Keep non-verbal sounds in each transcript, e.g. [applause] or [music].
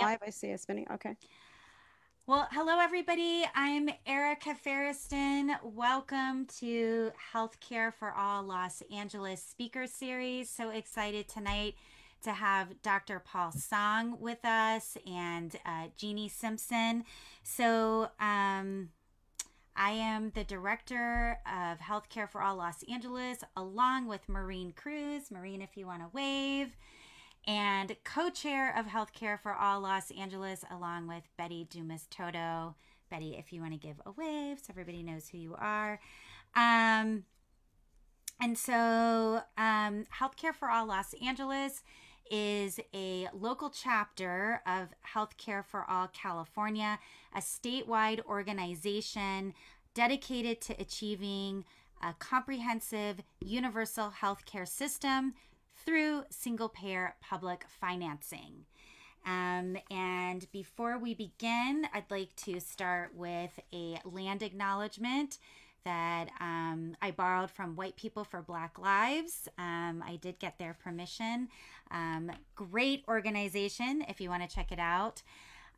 live. I see it spinning. Okay. Well, hello, everybody. I'm Erica Ferriston. Welcome to Healthcare for All Los Angeles Speaker Series. So excited tonight to have Dr. Paul Song with us and uh, Jeannie Simpson. So, um, I am the director of Healthcare for All Los Angeles, along with Maureen Cruz. Maureen, if you want to wave and co chair of Healthcare for All Los Angeles, along with Betty Dumas Toto. Betty, if you want to give a wave so everybody knows who you are. Um, and so, um, Healthcare for All Los Angeles is a local chapter of Healthcare for All California, a statewide organization dedicated to achieving a comprehensive universal healthcare system through single payer public financing. Um, and before we begin, I'd like to start with a land acknowledgement that um, I borrowed from White People for Black Lives. Um, I did get their permission. Um, great organization if you want to check it out.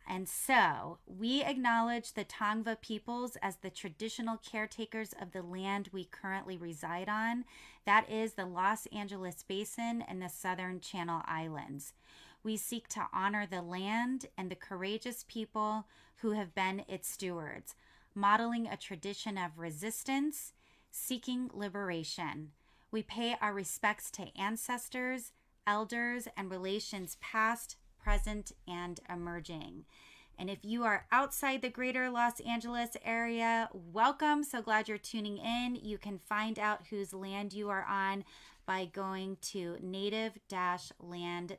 And so we acknowledge the Tongva peoples as the traditional caretakers of the land we currently reside on. That is the Los Angeles Basin and the Southern Channel Islands. We seek to honor the land and the courageous people who have been its stewards, modeling a tradition of resistance, seeking liberation. We pay our respects to ancestors, elders, and relations past, present, and emerging. And if you are outside the greater Los Angeles area, welcome. So glad you're tuning in. You can find out whose land you are on by going to native land.ca.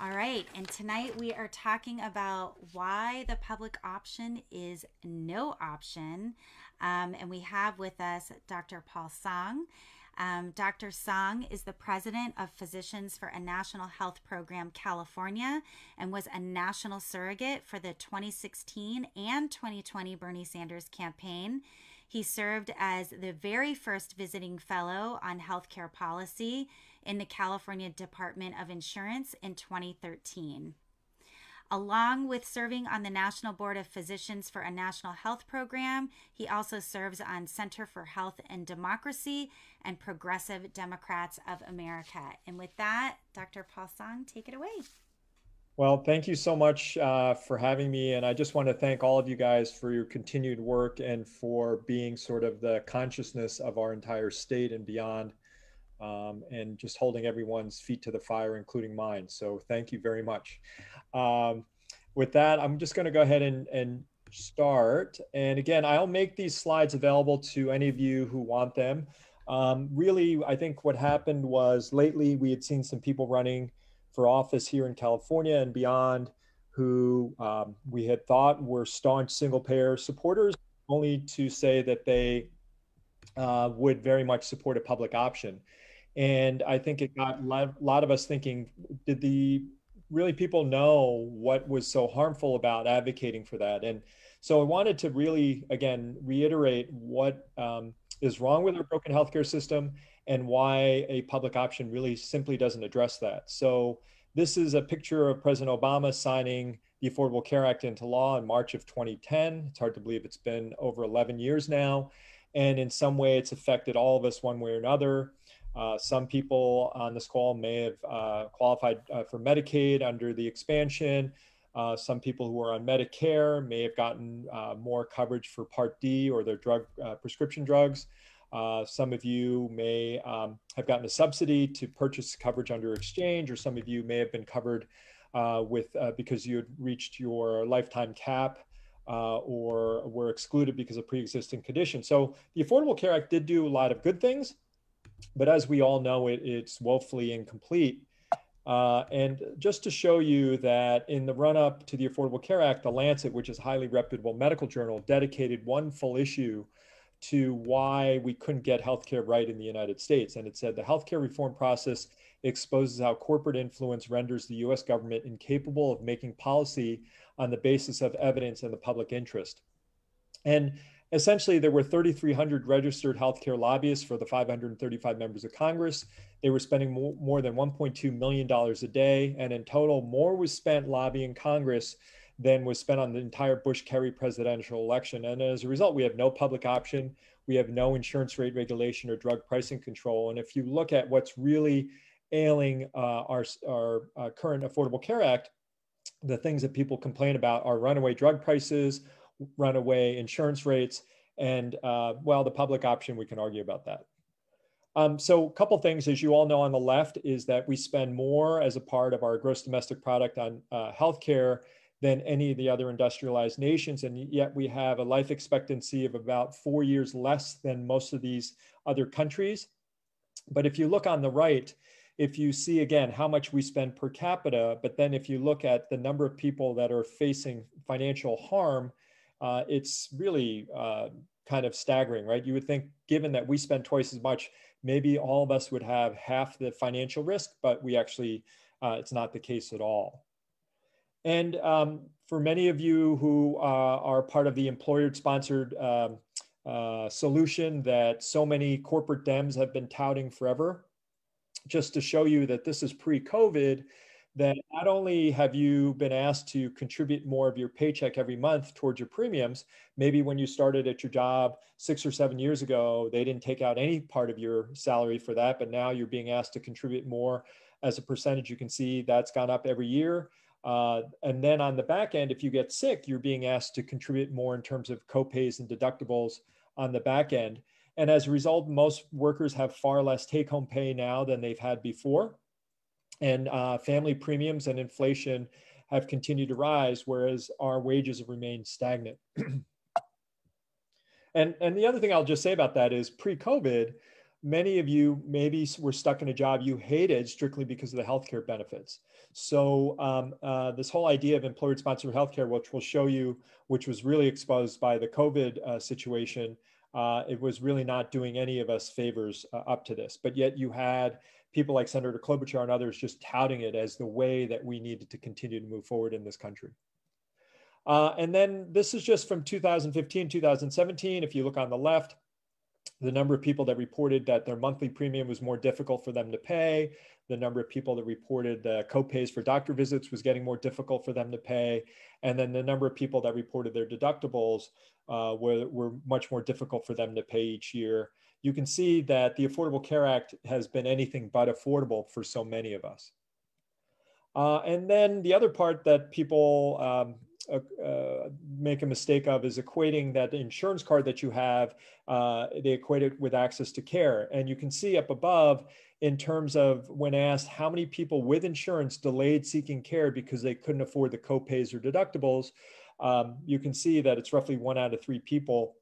All right, and tonight we are talking about why the public option is no option. Um, and we have with us Dr. Paul Song. Um, Dr. Song is the president of Physicians for a National Health Program California and was a national surrogate for the 2016 and 2020 Bernie Sanders campaign. He served as the very first visiting fellow on healthcare policy in the California Department of Insurance in 2013. Along with serving on the National Board of Physicians for a National Health Program, he also serves on Center for Health and Democracy and Progressive Democrats of America. And with that, Dr. Paul Song, take it away. Well, thank you so much uh, for having me. And I just want to thank all of you guys for your continued work and for being sort of the consciousness of our entire state and beyond, um, and just holding everyone's feet to the fire, including mine. So thank you very much. Um, with that, I'm just going to go ahead and, and start. And again, I'll make these slides available to any of you who want them. Um, really, I think what happened was lately we had seen some people running for office here in California and beyond who um, we had thought were staunch single payer supporters, only to say that they uh, would very much support a public option. And I think it got a lot of us thinking, did the really people know what was so harmful about advocating for that. And so I wanted to really, again, reiterate what um, is wrong with our broken healthcare system and why a public option really simply doesn't address that. So this is a picture of President Obama signing the Affordable Care Act into law in March of 2010. It's hard to believe it's been over 11 years now. And in some way, it's affected all of us one way or another. Uh, some people on this call may have uh, qualified uh, for Medicaid under the expansion. Uh, some people who are on Medicare may have gotten uh, more coverage for Part D or their drug uh, prescription drugs. some of you may um, have gotten a subsidy to purchase coverage under exchange, or some of you may have been covered with because you had reached your lifetime cap or were excluded because of pre-existing conditions. So the Affordable Care Act did do a lot of good things but as we all know, it, it's woefully incomplete. Uh, and just to show you that in the run up to the Affordable Care Act, the Lancet, which is a highly reputable medical journal, dedicated one full issue to why we couldn't get healthcare right in the United States. And it said the healthcare reform process exposes how corporate influence renders the US government incapable of making policy on the basis of evidence and the public interest. And essentially there were 3,300 registered healthcare lobbyists for the 535 members of Congress. They were spending more, more than $1.2 million a day. And in total, more was spent lobbying Congress than was spent on the entire Bush Kerry presidential election. And as a result, we have no public option. We have no insurance rate regulation or drug pricing control. And if you look at what's really ailing uh, our, our uh, current Affordable Care Act, the things that people complain about are runaway drug prices, runaway insurance rates, and uh, well, the public option, we can argue about that. Um, so a couple things, as you all know on the left, is that we spend more as a part of our gross domestic product on uh, healthcare than any of the other industrialized nations. And yet we have a life expectancy of about four years less than most of these other countries. But if you look on the right, if you see again how much we spend per capita, but then if you look at the number of people that are facing financial harm, uh, it's really uh, kind of staggering, right? You would think, given that we spend twice as much, maybe all of us would have half the financial risk, but we actually, uh, it's not the case at all. And um, for many of you who uh, are part of the employer sponsored um, uh, solution that so many corporate Dems have been touting forever, just to show you that this is pre COVID, that not only have you been asked to contribute more of your paycheck every month towards your premiums, maybe when you started at your job six or seven years ago, they didn't take out any part of your salary for that, but now you're being asked to contribute more as a percentage. You can see that's gone up every year. Uh, and then on the back end, if you get sick, you're being asked to contribute more in terms of copays and deductibles on the back end. And as a result, most workers have far less take home pay now than they've had before and uh, family premiums and inflation have continued to rise, whereas our wages have remained stagnant. [clears throat] and, and the other thing I'll just say about that is pre COVID, many of you maybe were stuck in a job you hated strictly because of the healthcare benefits. So, um, uh, this whole idea of employer sponsored healthcare, which we'll show you, which was really exposed by the COVID uh, situation, uh, it was really not doing any of us favors uh, up to this. But yet, you had people like Senator Klobuchar and others just touting it as the way that we needed to continue to move forward in this country. Uh, and then this is just from 2015, 2017. If you look on the left, the number of people that reported that their monthly premium was more difficult for them to pay, the number of people that reported the copays for doctor visits was getting more difficult for them to pay, and then the number of people that reported their deductibles uh, were, were much more difficult for them to pay each year you can see that the Affordable Care Act has been anything but affordable for so many of us. Uh, and then the other part that people um, uh, uh, make a mistake of is equating that insurance card that you have, uh, they equate it with access to care. And you can see up above in terms of when asked how many people with insurance delayed seeking care because they couldn't afford the copays or deductibles, um, you can see that it's roughly one out of three people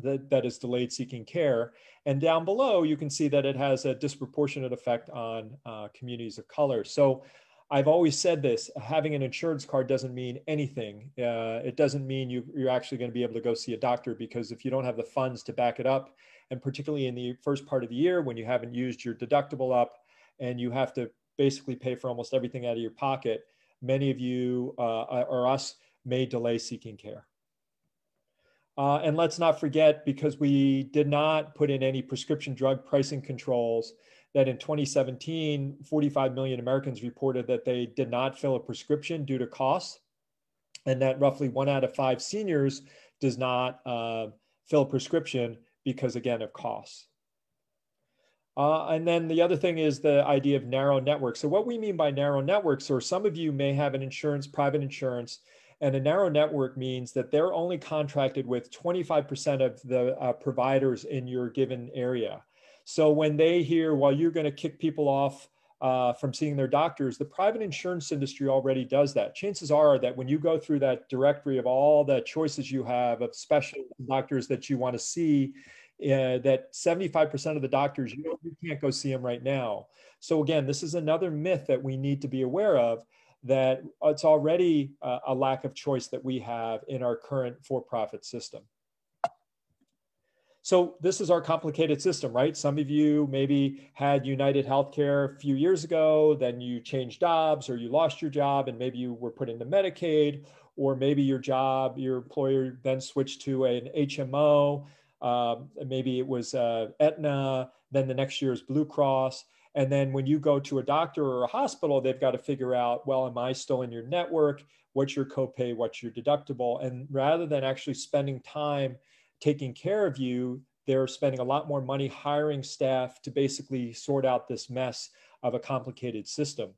that, that is delayed seeking care. And down below, you can see that it has a disproportionate effect on uh, communities of color. So I've always said this, having an insurance card doesn't mean anything. Uh, it doesn't mean you, you're actually gonna be able to go see a doctor because if you don't have the funds to back it up, and particularly in the first part of the year when you haven't used your deductible up and you have to basically pay for almost everything out of your pocket, many of you uh, or us may delay seeking care. Uh, and let's not forget, because we did not put in any prescription drug pricing controls, that in 2017, 45 million Americans reported that they did not fill a prescription due to costs, and that roughly one out of five seniors does not uh, fill a prescription because, again, of costs. Uh, and then the other thing is the idea of narrow networks. So what we mean by narrow networks, or some of you may have an insurance, private insurance, and a narrow network means that they're only contracted with 25% of the uh, providers in your given area. So when they hear, well, you're going to kick people off uh, from seeing their doctors, the private insurance industry already does that. Chances are that when you go through that directory of all the choices you have of special doctors that you want to see, uh, that 75% of the doctors, you, you can't go see them right now. So again, this is another myth that we need to be aware of that it's already a, a lack of choice that we have in our current for-profit system. So this is our complicated system, right? Some of you maybe had United Healthcare a few years ago, then you changed jobs or you lost your job and maybe you were put into Medicaid, or maybe your job, your employer then switched to an HMO. Um, maybe it was uh, Aetna, then the next year is Blue Cross. And then when you go to a doctor or a hospital, they've got to figure out, well, am I still in your network? What's your copay? What's your deductible? And rather than actually spending time taking care of you, they're spending a lot more money hiring staff to basically sort out this mess of a complicated system.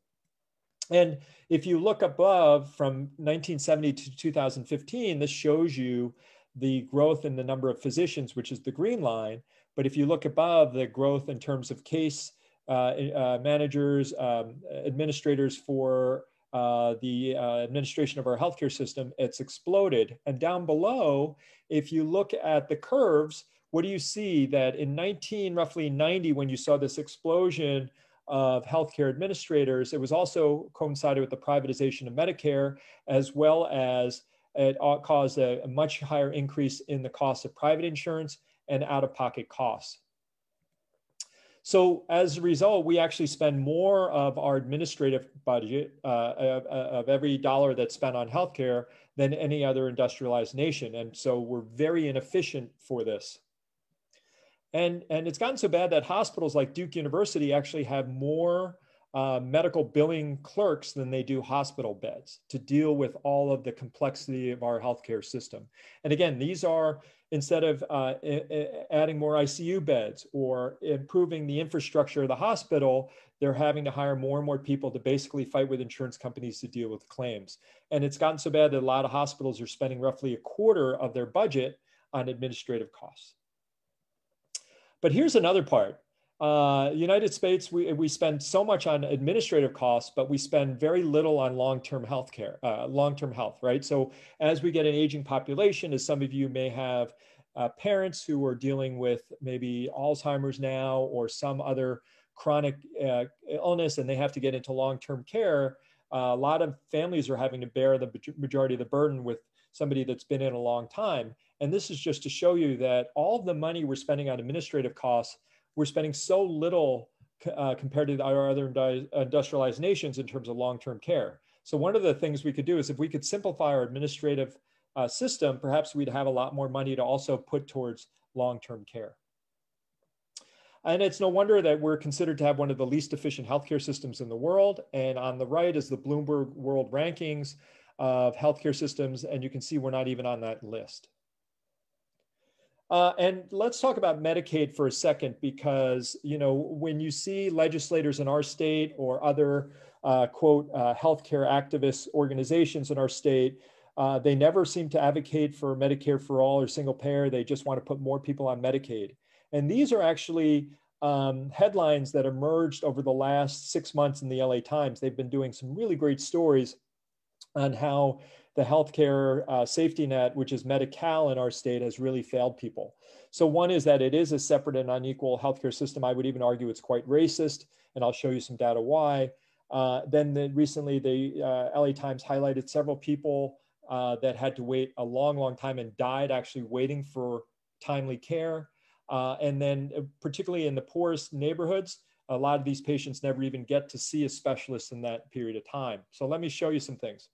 And if you look above from 1970 to 2015, this shows you the growth in the number of physicians, which is the green line. But if you look above the growth in terms of case managers, um, administrators for uh, the uh, administration of our healthcare system, it's exploded. And down below, if you look at the curves, what do you see that in 19, roughly 90, when you saw this explosion of healthcare administrators, it was also coincided with the privatization of Medicare, as well as it caused a, a much higher increase in the cost of private insurance and out of pocket costs. So as a result, we actually spend more of our administrative budget uh, of, of, every dollar that's spent on healthcare than any other industrialized nation. And so we're very inefficient for this. And, and it's gotten so bad that hospitals like Duke University actually have more uh, medical billing clerks than they do hospital beds to deal with all of the complexity of our healthcare system. And again, these are instead of uh, adding more ICU beds or improving the infrastructure of the hospital, they're having to hire more and more people to basically fight with insurance companies to deal with claims. And it's gotten so bad that a lot of hospitals are spending roughly a quarter of their budget on administrative costs. But here's another part. Uh, United States, we, we spend so much on administrative costs, but we spend very little on long-term health care, uh, long-term health, right? So as we get an aging population, as some of you may have uh, parents who are dealing with maybe Alzheimer's now or some other chronic uh, illness and they have to get into long-term care, uh, a lot of families are having to bear the majority of the burden with somebody that's been in a long time. And this is just to show you that all the money we're spending on administrative costs, we're spending so little uh, compared to our other industrialized nations in terms of long-term care. So one of the things we could do is if we could simplify our administrative uh, system, perhaps we'd have a lot more money to also put towards long-term care. And it's no wonder that we're considered to have one of the least efficient healthcare systems in the world. And on the right is the Bloomberg World Rankings of healthcare systems. And you can see we're not even on that list. Uh, and let's talk about Medicaid for a second, because you know when you see legislators in our state or other uh, quote uh, healthcare activist organizations in our state, uh, they never seem to advocate for Medicare for all or single payer. They just want to put more people on Medicaid. And these are actually um, headlines that emerged over the last six months in the LA Times. They've been doing some really great stories on how the healthcare uh, safety net, which is Medi-Cal in our state, has really failed people. So one is that it is a separate and unequal healthcare system. I would even argue it's quite racist, and I'll show you some data why. Uh, then the, recently, the uh, LA Times highlighted several people uh, that had to wait a long, long time and died actually waiting for timely care. Uh, and then uh, particularly in the poorest neighborhoods, a lot of these patients never even get to see a specialist in that period of time. So let me show you some things.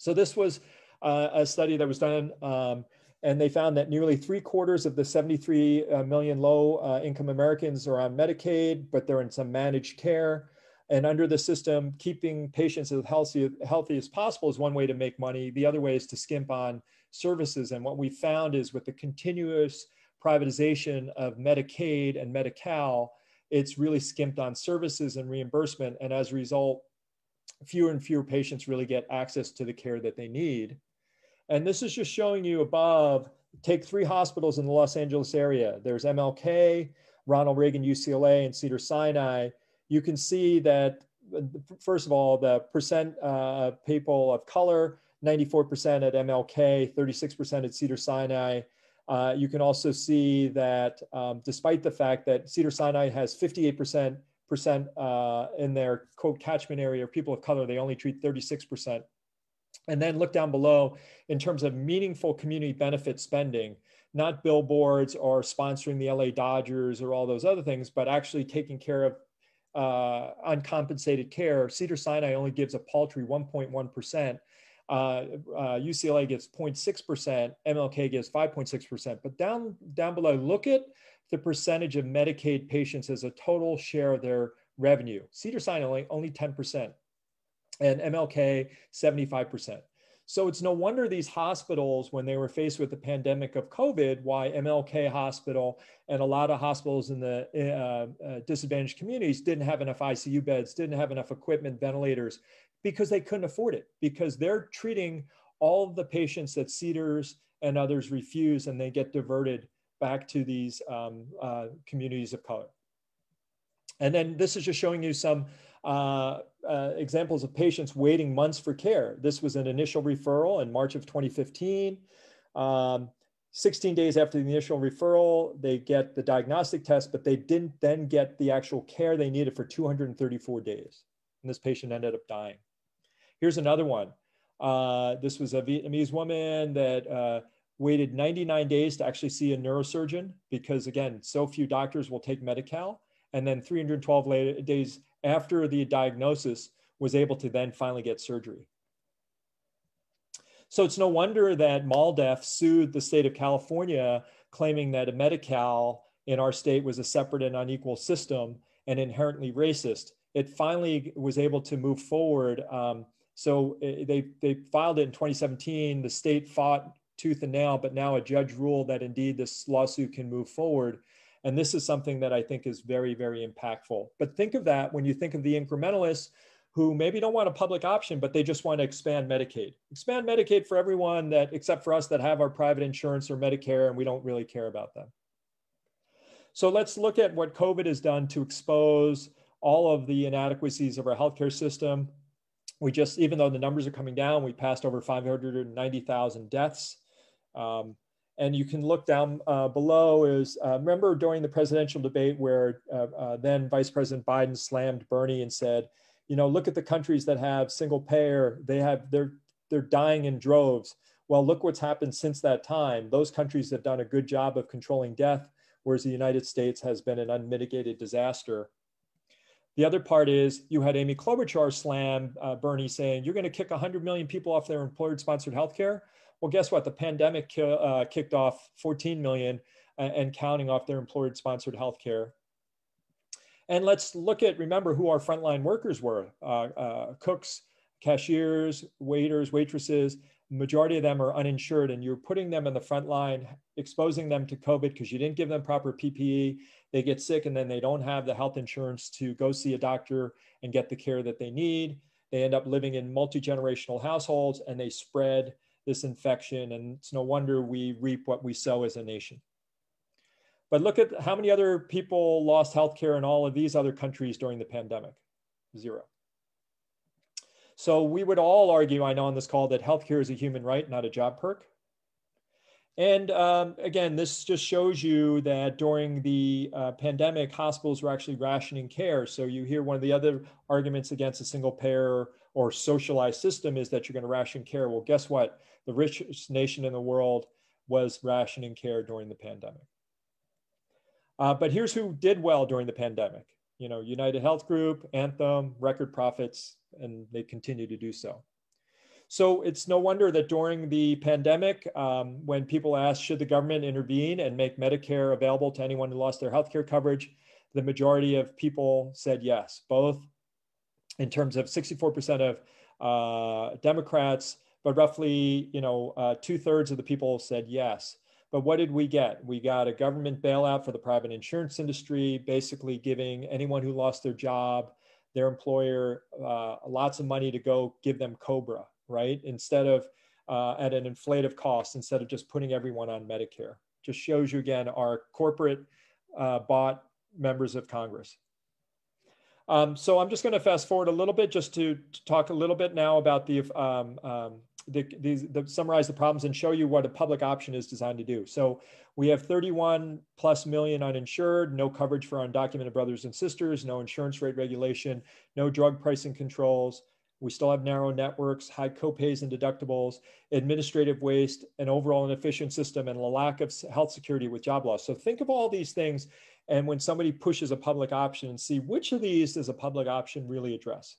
So this was uh, a study that was done, um, and they found that nearly three quarters of the 73 uh, low uh, income Americans are on Medicaid, but they're in some managed care. And under the system, keeping patients as healthy, healthy as possible is one way to make money. The other way is to skimp on services. And what we found is with the continuous privatization of Medicaid and Medi-Cal, it's really skimped on services and reimbursement. And as a result, fewer and fewer patients really get access to the care that they need. And this is just showing you above, take three hospitals in the Los Angeles area. There's MLK, Ronald Reagan UCLA, and Cedars-Sinai. You can see that, first of all, the percent uh, people of color, 94% at MLK, 36% at Cedars-Sinai. Uh, you can also see that um, despite the fact that Cedars-Sinai has 58% percent uh, in their quote catchment area, people of color, they only treat 36%. And then look down below in terms of meaningful community benefit spending, not billboards or sponsoring the LA Dodgers or all those other things, but actually taking care of uh, uncompensated care. Cedars-Sinai only gives a paltry 1.1%. uh, uh, UCLA gives 0.6%, MLK gives 5.6%. But down, down below, look at the percentage of Medicaid patients as a total share of their revenue. Cedars-Sinai only, only 10%, and MLK 75%. So it's no wonder these hospitals, when they were faced with the pandemic of COVID, why MLK Hospital and a lot of hospitals in the uh, uh, disadvantaged communities didn't have enough ICU beds, didn't have enough equipment, ventilators, because they couldn't afford it, because they're treating all the patients that Cedars and others refuse, and they get diverted back to these um, uh, communities of color. And then this is just showing you some uh, uh, examples of patients waiting months for care. This was an initial referral in March of 2015. Um, 16 days after the initial referral, they get the diagnostic test, but they didn't then get the actual care they needed for 234 days. And this patient ended up dying. Here's another one. Uh, this was a Vietnamese woman that uh, waited 99 days to actually see a neurosurgeon because, again, so few doctors will take Medi-Cal. And then 312 later, days after the diagnosis, was able to then finally get surgery. So it's no wonder that MALDEF sued the state of California, claiming that a Medi-Cal in our state was a separate and unequal system and inherently racist. It finally was able to move forward. Um, so eh, they, they filed it in 2017. The state fought tooth and nail, but now a judge ruled that indeed this lawsuit can move forward. And this is something that I think is very, very impactful. But think of that when you think of the incrementalists who maybe don't want a public option, but they just want to expand Medicaid. Expand Medicaid for everyone that, except for us that have our private insurance or Medicare, and we don't really care about them. So let's look at what COVID has done to expose all of the inadequacies of our healthcare system. We just, even though the numbers are coming down, we passed over 590,000 deaths. Um, and you can look down uh, below is, uh, remember during the presidential debate where uh, uh, then Vice President Biden slammed Bernie and said, you know, look at the countries that have single payer, they have, they're, they're dying in droves. Well, look what's happened since that time. Those countries have done a good job of controlling death, whereas the United States has been an unmitigated disaster. The other part is you had Amy Klobuchar slam uh, Bernie saying, you're going to kick 100 million people off their employer-sponsored healthcare. Well, guess what? The pandemic uh, kicked off 14 million and, counting off their employer-sponsored healthcare. And let's look at, remember who our frontline workers were, uh, uh, cooks, cashiers, waiters, waitresses, majority of them are uninsured and you're putting them in the front line, exposing them to COVID because you didn't give them proper PPE. They get sick and then they don't have the health insurance to go see a doctor and get the care that they need. They end up living in multi-generational households and they spread this infection. And it's no wonder we reap what we sow as a nation. But look at how many other people lost healthcare in all of these other countries during the pandemic. Zero. So we would all argue, I know on this call, that healthcare is a human right, not a job perk. And um, again, this just shows you that during the uh, pandemic, hospitals were actually rationing care. So you hear one of the other arguments against a single payer or socialized system is that you're going to ration care. Well, guess what? The richest nation in the world was rationing care during the pandemic. Uh, but here's who did well during the pandemic. You know, United Health Group, Anthem, record profits, and they continue to do so. So it's no wonder that during the pandemic, um, when people asked, should the government intervene and make Medicare available to anyone who lost their healthcare coverage, the majority of people said yes, both in terms of 64% of uh, Democrats, but roughly, you know, uh, two thirds of the people said yes. But what did we get? We got a government bailout for the private insurance industry, basically giving anyone who lost their job, their employer, uh, lots of money to go give them COBRA, right? Instead of uh, at an inflative cost, instead of just putting everyone on Medicare. Just shows you again our corporate uh, bought members of Congress. Um, so I'm just going to fast forward a little bit just to, to talk a little bit now about the, um, um, the, the, the, summarize the problems and show you what a public option is designed to do. So we have 31 plus million uninsured, no coverage for undocumented brothers and sisters, no insurance rate regulation, no drug pricing controls, we still have narrow networks, high copays and deductibles, administrative waste, an overall inefficient system, and a lack of health security with job loss. So think of all these things. And when somebody pushes a public option and see which of these does a public option really address.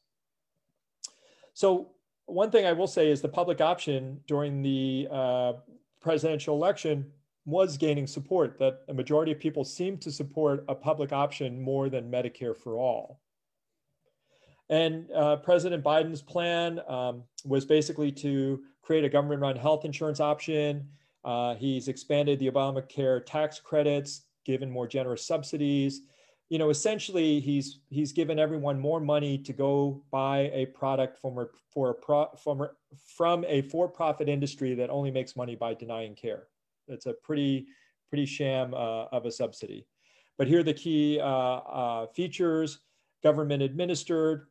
So one thing I will say is the public option during the uh, presidential election was gaining support, that a majority of people seemed to support a public option more than Medicare for all. And uh, President Biden's plan um, was basically to create a government run health insurance option. Uh, he's expanded the Obamacare tax credits, given more generous subsidies. You know, essentially, he's he's given everyone more money to go buy a product from a, for a pro, from from a for-profit industry that only makes money by denying care. It's a pretty pretty sham uh, of a subsidy. But here are the key uh, uh, features: government administered.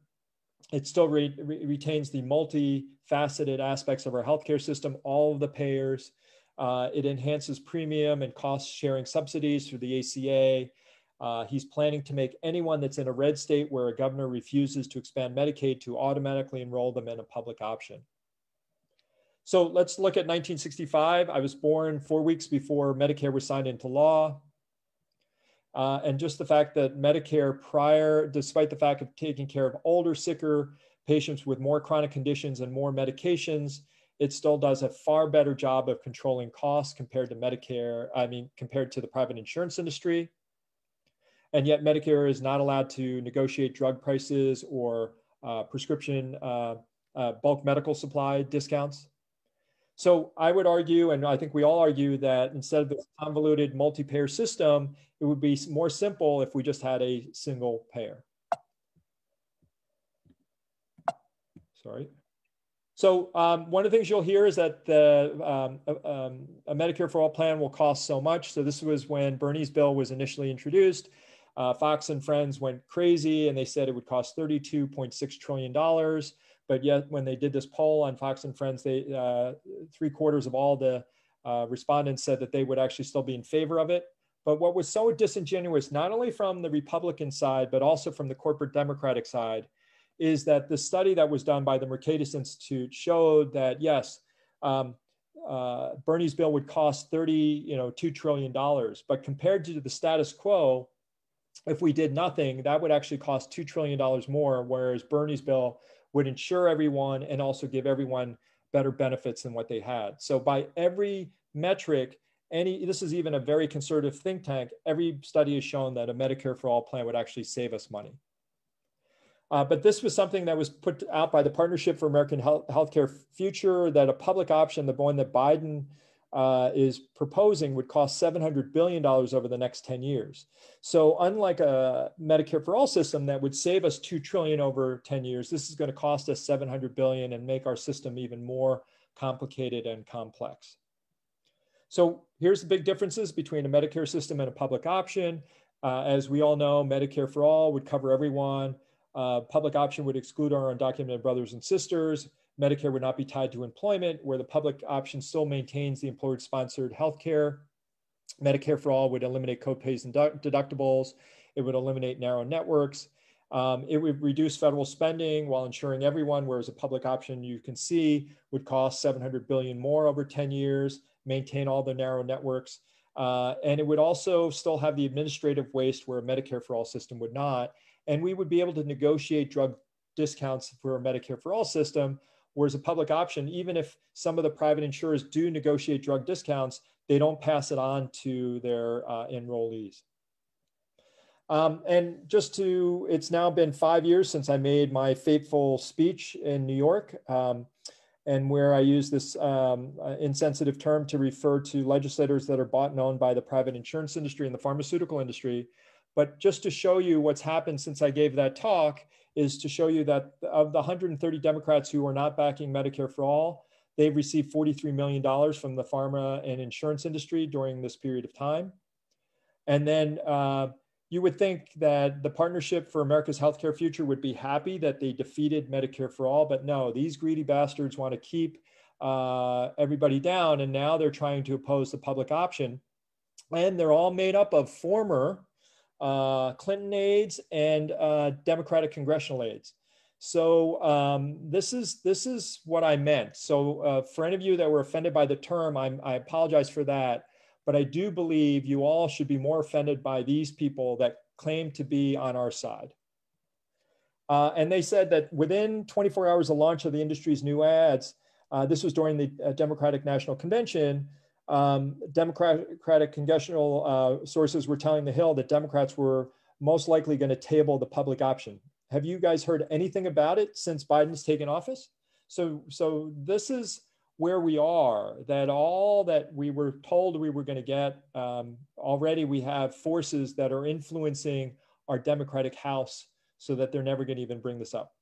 It still re re retains the multifaceted aspects of our healthcare system. All of the payers. Uh, it enhances premium and cost sharing subsidies through the ACA. Uh, he's planning to make anyone that's in a red state where a governor refuses to expand Medicaid to automatically enroll them in a public option. So let's look at 1965. I was born four weeks before Medicare was signed into law. Uh, and just the fact that Medicare prior, despite the fact of taking care of older, sicker patients with more chronic conditions and more medications, it still does a far better job of controlling costs compared to Medicare, I mean, compared to the private insurance industry. And yet Medicare is not allowed to negotiate drug prices or uh, prescription uh, uh bulk medical supply discounts. So I would argue, and I think we all argue that instead of this convoluted multi-payer system, it would be more simple if we just had a single payer. Sorry. So um, one of the things you'll hear is that the um, um, a Medicare for All plan will cost so much. So this was when Bernie's bill was initially introduced. Uh, Fox and Friends went crazy and they said it would cost $32.6 trillion. But yet, when they did this poll on Fox and Friends, they uh, three quarters of all the uh, respondents said that they would actually still be in favor of it. But what was so disingenuous, not only from the Republican side, but also from the corporate Democratic side, is that the study that was done by the Mercatus Institute showed that yes, um, uh, Bernie's bill would cost 30, you know, $2 trillion. But compared to the status quo, if we did nothing, that would actually cost $2 trillion more, whereas Bernie's bill would insure everyone and also give everyone better benefits than what they had. So by every metric, any this is even a very conservative think tank, every study has shown that a Medicare for all plan would actually save us money. Uh, but this was something that was put out by the Partnership for American Health, Healthcare Future, that a public option, the one that Biden uh, is proposing would cost $700 billion over the next 10 years. So unlike a Medicare for all system that would save us 2 trillion over 10 years, this is going to cost us 700 billion and make our system even more complicated and complex. So here's the big differences between a Medicare system and a public option. Uh, as we all know, Medicare for all would cover everyone. Uh, public option would exclude our undocumented brothers and sisters. Medicare would not be tied to employment, where the public option still maintains the employer sponsored health care. Medicare for all would eliminate copays and deductibles. It would eliminate narrow networks. Um, it would reduce federal spending while ensuring everyone, whereas a public option you can see would cost 700 billion more over 10 years, maintain all the narrow networks. Uh, and it would also still have the administrative waste where a Medicare for all system would not. And we would be able to negotiate drug discounts for a Medicare for all system Whereas a public option, even if some of the private insurers do negotiate drug discounts, they don't pass it on to their uh, enrollees. Um, and just to, it's now been five years since I made my fateful speech in New York, um, and where I use this um, uh, insensitive term to refer to legislators that are bought and owned by the private insurance industry and the pharmaceutical industry. But just to show you what's happened since I gave that talk, is to show you that of the 130 Democrats who are not backing Medicare for all, they've received $43 million from the pharma and insurance industry during this period of time. And then uh, you would think that the Partnership for America's Healthcare Future would be happy that they defeated Medicare for all, but no, these greedy bastards want to keep uh, everybody down, and now they're trying to oppose the public option. And they're all made up of former uh, Clinton aides and uh, Democratic congressional aides. So um, this is this is what I meant. So uh, for any of you that were offended by the term, I'm, I apologize for that. But I do believe you all should be more offended by these people that claim to be on our side. Uh, and they said that within 24 hours of launch of the industry's new ads, uh, this was during the uh, Democratic National Convention, um, Democratic congressional uh, sources were telling the Hill that Democrats were most likely going to table the public option. Have you guys heard anything about it since Biden's taken office? So, so this is where we are. That all that we were told we were going to get um, already, we have forces that are influencing our Democratic House so that they're never going to even bring this up.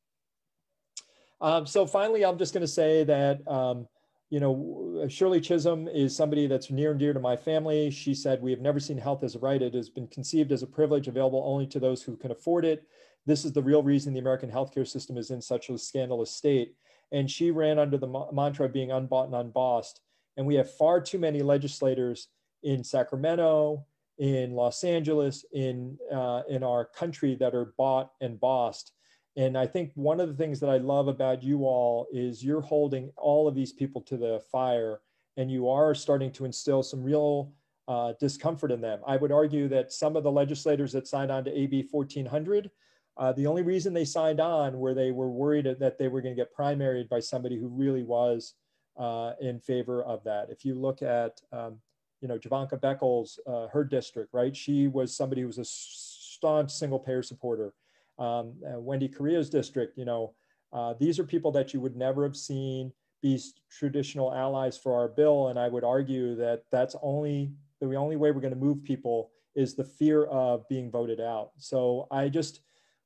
Um, so finally, I'm just going to say that um, you know, Shirley Chisholm is somebody that's near and dear to my family. She said, We have never seen health as a right. It has been conceived as a privilege available only to those who can afford it. This is the real reason the American healthcare system is in such a scandalous state. And she ran under the mantra of being unbought and unbossed. And we have far too many legislators in Sacramento, in Los Angeles, in, uh, in our country that are bought and bossed. And I think one of the things that I love about you all is you're holding all of these people to the fire and you are starting to instill some real uh, discomfort in them. I would argue that some of the legislators that signed on to AB 1400, uh, the only reason they signed on were they were worried that they were going to get primaried by somebody who really was uh, in favor of that. If you look at, um, you know, Jovanka Beckles, uh, her district, right? She was somebody who was a staunch single payer supporter um, uh, Wendy Carrillo's district, you know, uh, these are people that you would never have seen be traditional allies for our bill. And I would argue that that's only the only way we're going to move people is the fear of being voted out. So I just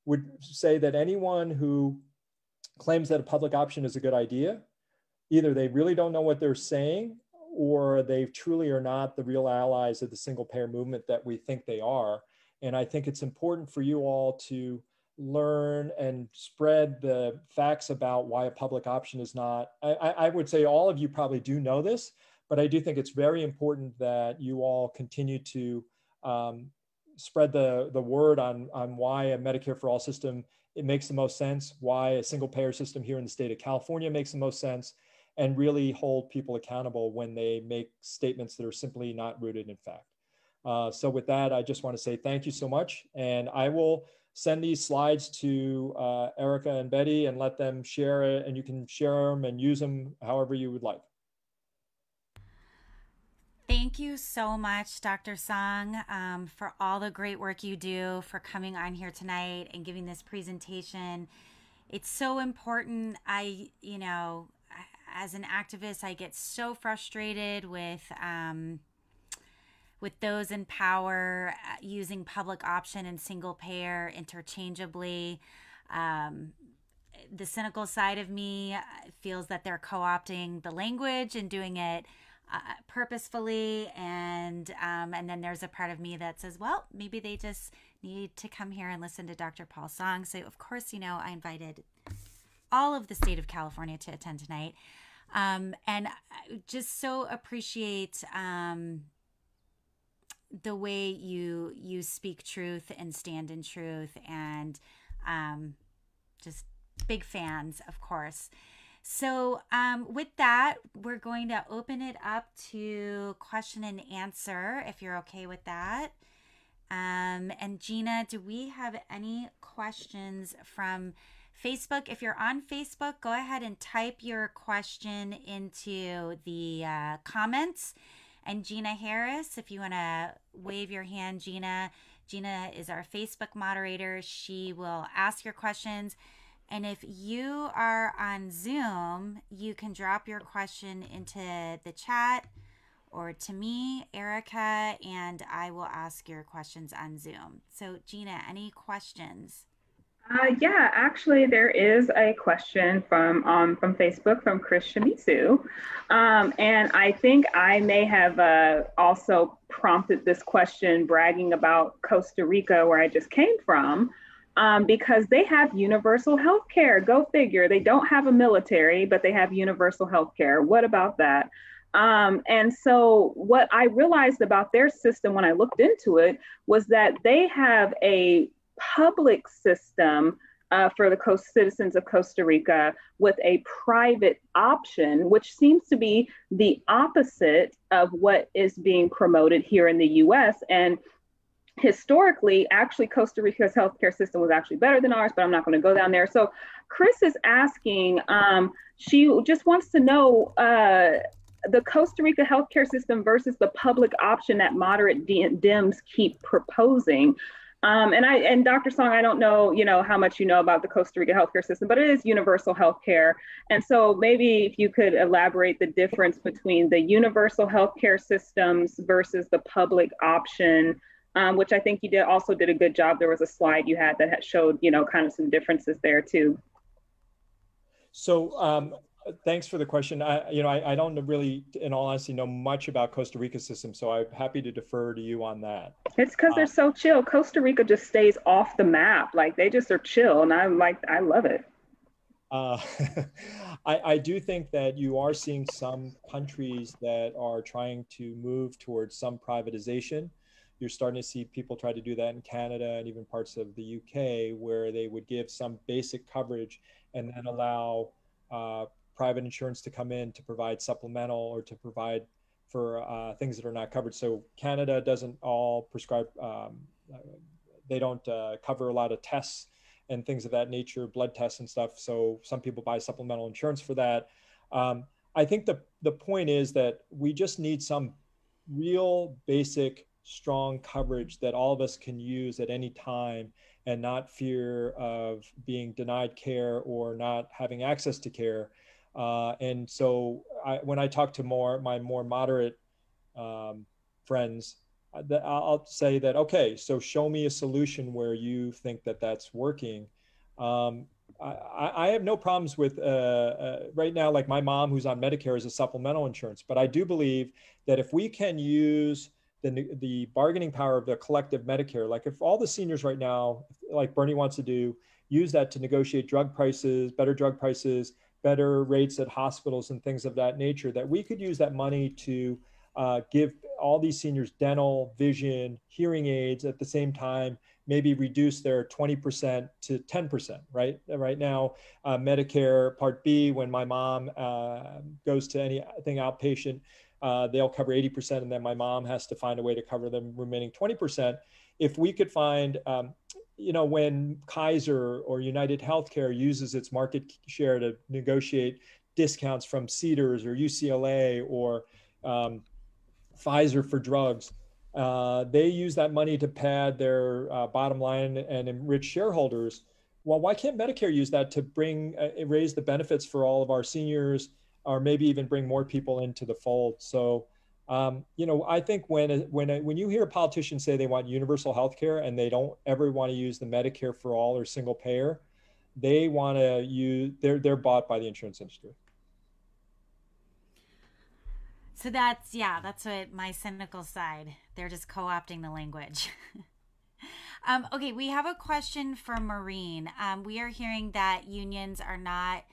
would say that anyone who claims that a public option is a good idea, either they really don't know what they're saying or they truly are not the real allies of the single payer movement that we think they are. And I think it's important for you all to learn and spread the facts about why a public option is not. I, I, would say all of you probably do know this, but I do think it's very important that you all continue to um, spread the, the word on, on why a Medicare for all system it makes the most sense, why a single payer system here in the state of California makes the most sense, and really hold people accountable when they make statements that are simply not rooted in fact. Uh, so with that, I just want to say thank you so much, and I will send these slides to uh, Erica and Betty and let them share it and you can share them and use them however you would like. Thank you so much, Dr. Song, um, for all the great work you do, for coming on here tonight and giving this presentation. It's so important. I, you know, as an activist, I get so frustrated with, um, with those in power uh, using public option and single payer interchangeably. Um, the cynical side of me uh, feels that they're co opting the language and doing it uh, purposefully. And, um, and then there's a part of me that says, well, maybe they just need to come here and listen to Dr. Paul Song. So, of course, you know, I invited all of the state of California to attend tonight. Um, and just so appreciate um, the way you you speak truth and stand in truth and um, just big fans of course. So um, with that we're going to open it up to question and answer if you're okay with that. Um, and gina do we have any questions from facebook? If you're on facebook go ahead and type your question into the uh, comments and Gina Harris. If you want to wave your hand, Gina. Gina is our Facebook moderator. She will ask your questions. And if you are on Zoom, you can drop your question into the chat or to me, Erica, and I will ask your questions on Zoom. So, Gina, any questions? Uh, yeah, actually, there is a question from um, from Facebook from Chris Shimizu, um, and I think I may have uh, also prompted this question, bragging about Costa Rica, where I just came from, um, because they have universal health care. Go figure. They don't have a military, but they have universal health care. What about that? Um, and so, what I realized about their system when I looked into it was that they have a public system uh, for the coast citizens of Costa Rica with a private option, which seems to be the opposite of what is being promoted here in the US. And historically, actually, Costa Rica's healthcare system was actually better than ours, but I'm not going to go down there. So, Chris is asking, um, she just wants to know uh, the Costa Rica healthcare system versus the public option that moderate Dems keep proposing. Um, and I and Dr. Song, I don't know, you know, how much you know about the Costa Rica healthcare system, but it is universal healthcare. And so maybe if you could elaborate the difference between the universal healthcare systems versus the public option, um, which I think you did also did a good job. There was a slide you had that had showed, you know, kind of some differences there too. So um, thanks for the question. I, you know, I, I, don't really, in all honesty, know much about Costa Rica system, so I'm happy to defer to you on that. It's because they're um, so chill. Costa Rica just stays off the map. Like they just are chill, and I'm like, I love it. Uh, [laughs] I, I do think that you are seeing some countries that are trying to move towards some privatization. You're starting to see people try to do that in Canada and even parts of the UK, where they would give some basic coverage and then allow uh, private insurance to come in to provide supplemental or to provide for uh, things that are not covered. So Canada doesn't all prescribe, um, they don't uh, cover a lot of tests and things of that nature, blood tests and stuff. So some people buy supplemental insurance for that. Um, I think the, the point is that we just need some real basic strong coverage that all of us can use at any time and not fear of being denied care or not having access to care uh, and so I, when I talk to more my more moderate um, friends, uh, I'll say that okay, so show me a solution where you think that that's working. Um, I, I, have no problems with uh, uh, right now, like my mom who's on Medicare is a supplemental insurance, but I do believe that if we can use the, the bargaining power of the collective Medicare, like if all the seniors right now, like Bernie wants to do, use that to negotiate drug prices, better drug prices, better rates at hospitals and things of that nature, that we could use that money to uh, give all these seniors dental, vision, hearing aids at the same time, maybe reduce their 20% to 10%, right? Right now, uh, Medicare Part B, when my mom uh, goes to anything outpatient, uh, they'll cover 80%, and then my mom has to find a way to cover the remaining 20%. If we could find um, you know, when Kaiser or United Healthcare uses its market share to negotiate discounts from Cedars or UCLA or um, Pfizer for drugs, uh, they use that money to pad their uh, bottom line and enrich shareholders. Well, why can't Medicare use that to bring uh, raise the benefits for all of our seniors, or maybe even bring more people into the fold? So um, you know, I think when when when you hear politicians say they want universal health care and they don't ever want to use the Medicare for all or single payer, they want to use they're they're bought by the insurance industry. So that's yeah, that's what my cynical side. They're just co-opting the language. [laughs] um, okay, we have a question from Maureen. Um, we are hearing that unions are not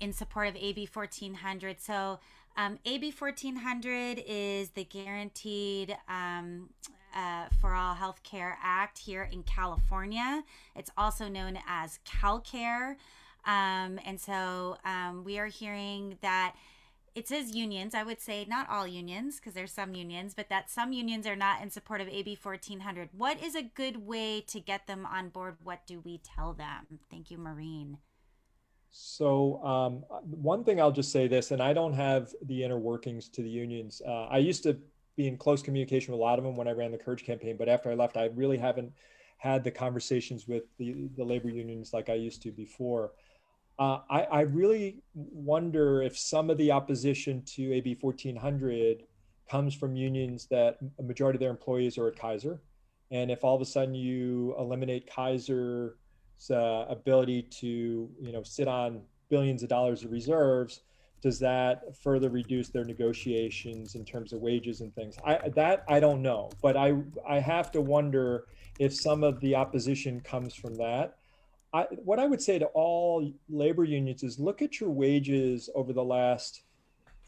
in support of AB 1400. So um, AB 1400 is the Guaranteed um, uh, for All Healthcare Act here in California. It's also known as CalCare. Um, and so um, we are hearing that it says unions. I would say not all unions, because there's some unions, but that some unions are not in support of AB 1400. What is a good way to get them on board? What do we tell them? Thank you, Maureen. So um, one thing I'll just say this, and I don't have the inner workings to the unions. Uh, I used to be in close communication with a lot of them when I ran the Courage campaign, but after I left, I really haven't had the conversations with the, the labor unions like I used to before. Uh, I, I really wonder if some of the opposition to AB 1400 comes from unions that a majority of their employees are at Kaiser. And if all of a sudden you eliminate Kaiser uh, ability to you know sit on billions of dollars of reserves. Does that further reduce their negotiations in terms of wages and things? I, that i don't know but i i have to wonder if some of the opposition comes from that. I, what i would say to all labor unions is look at your wages over the last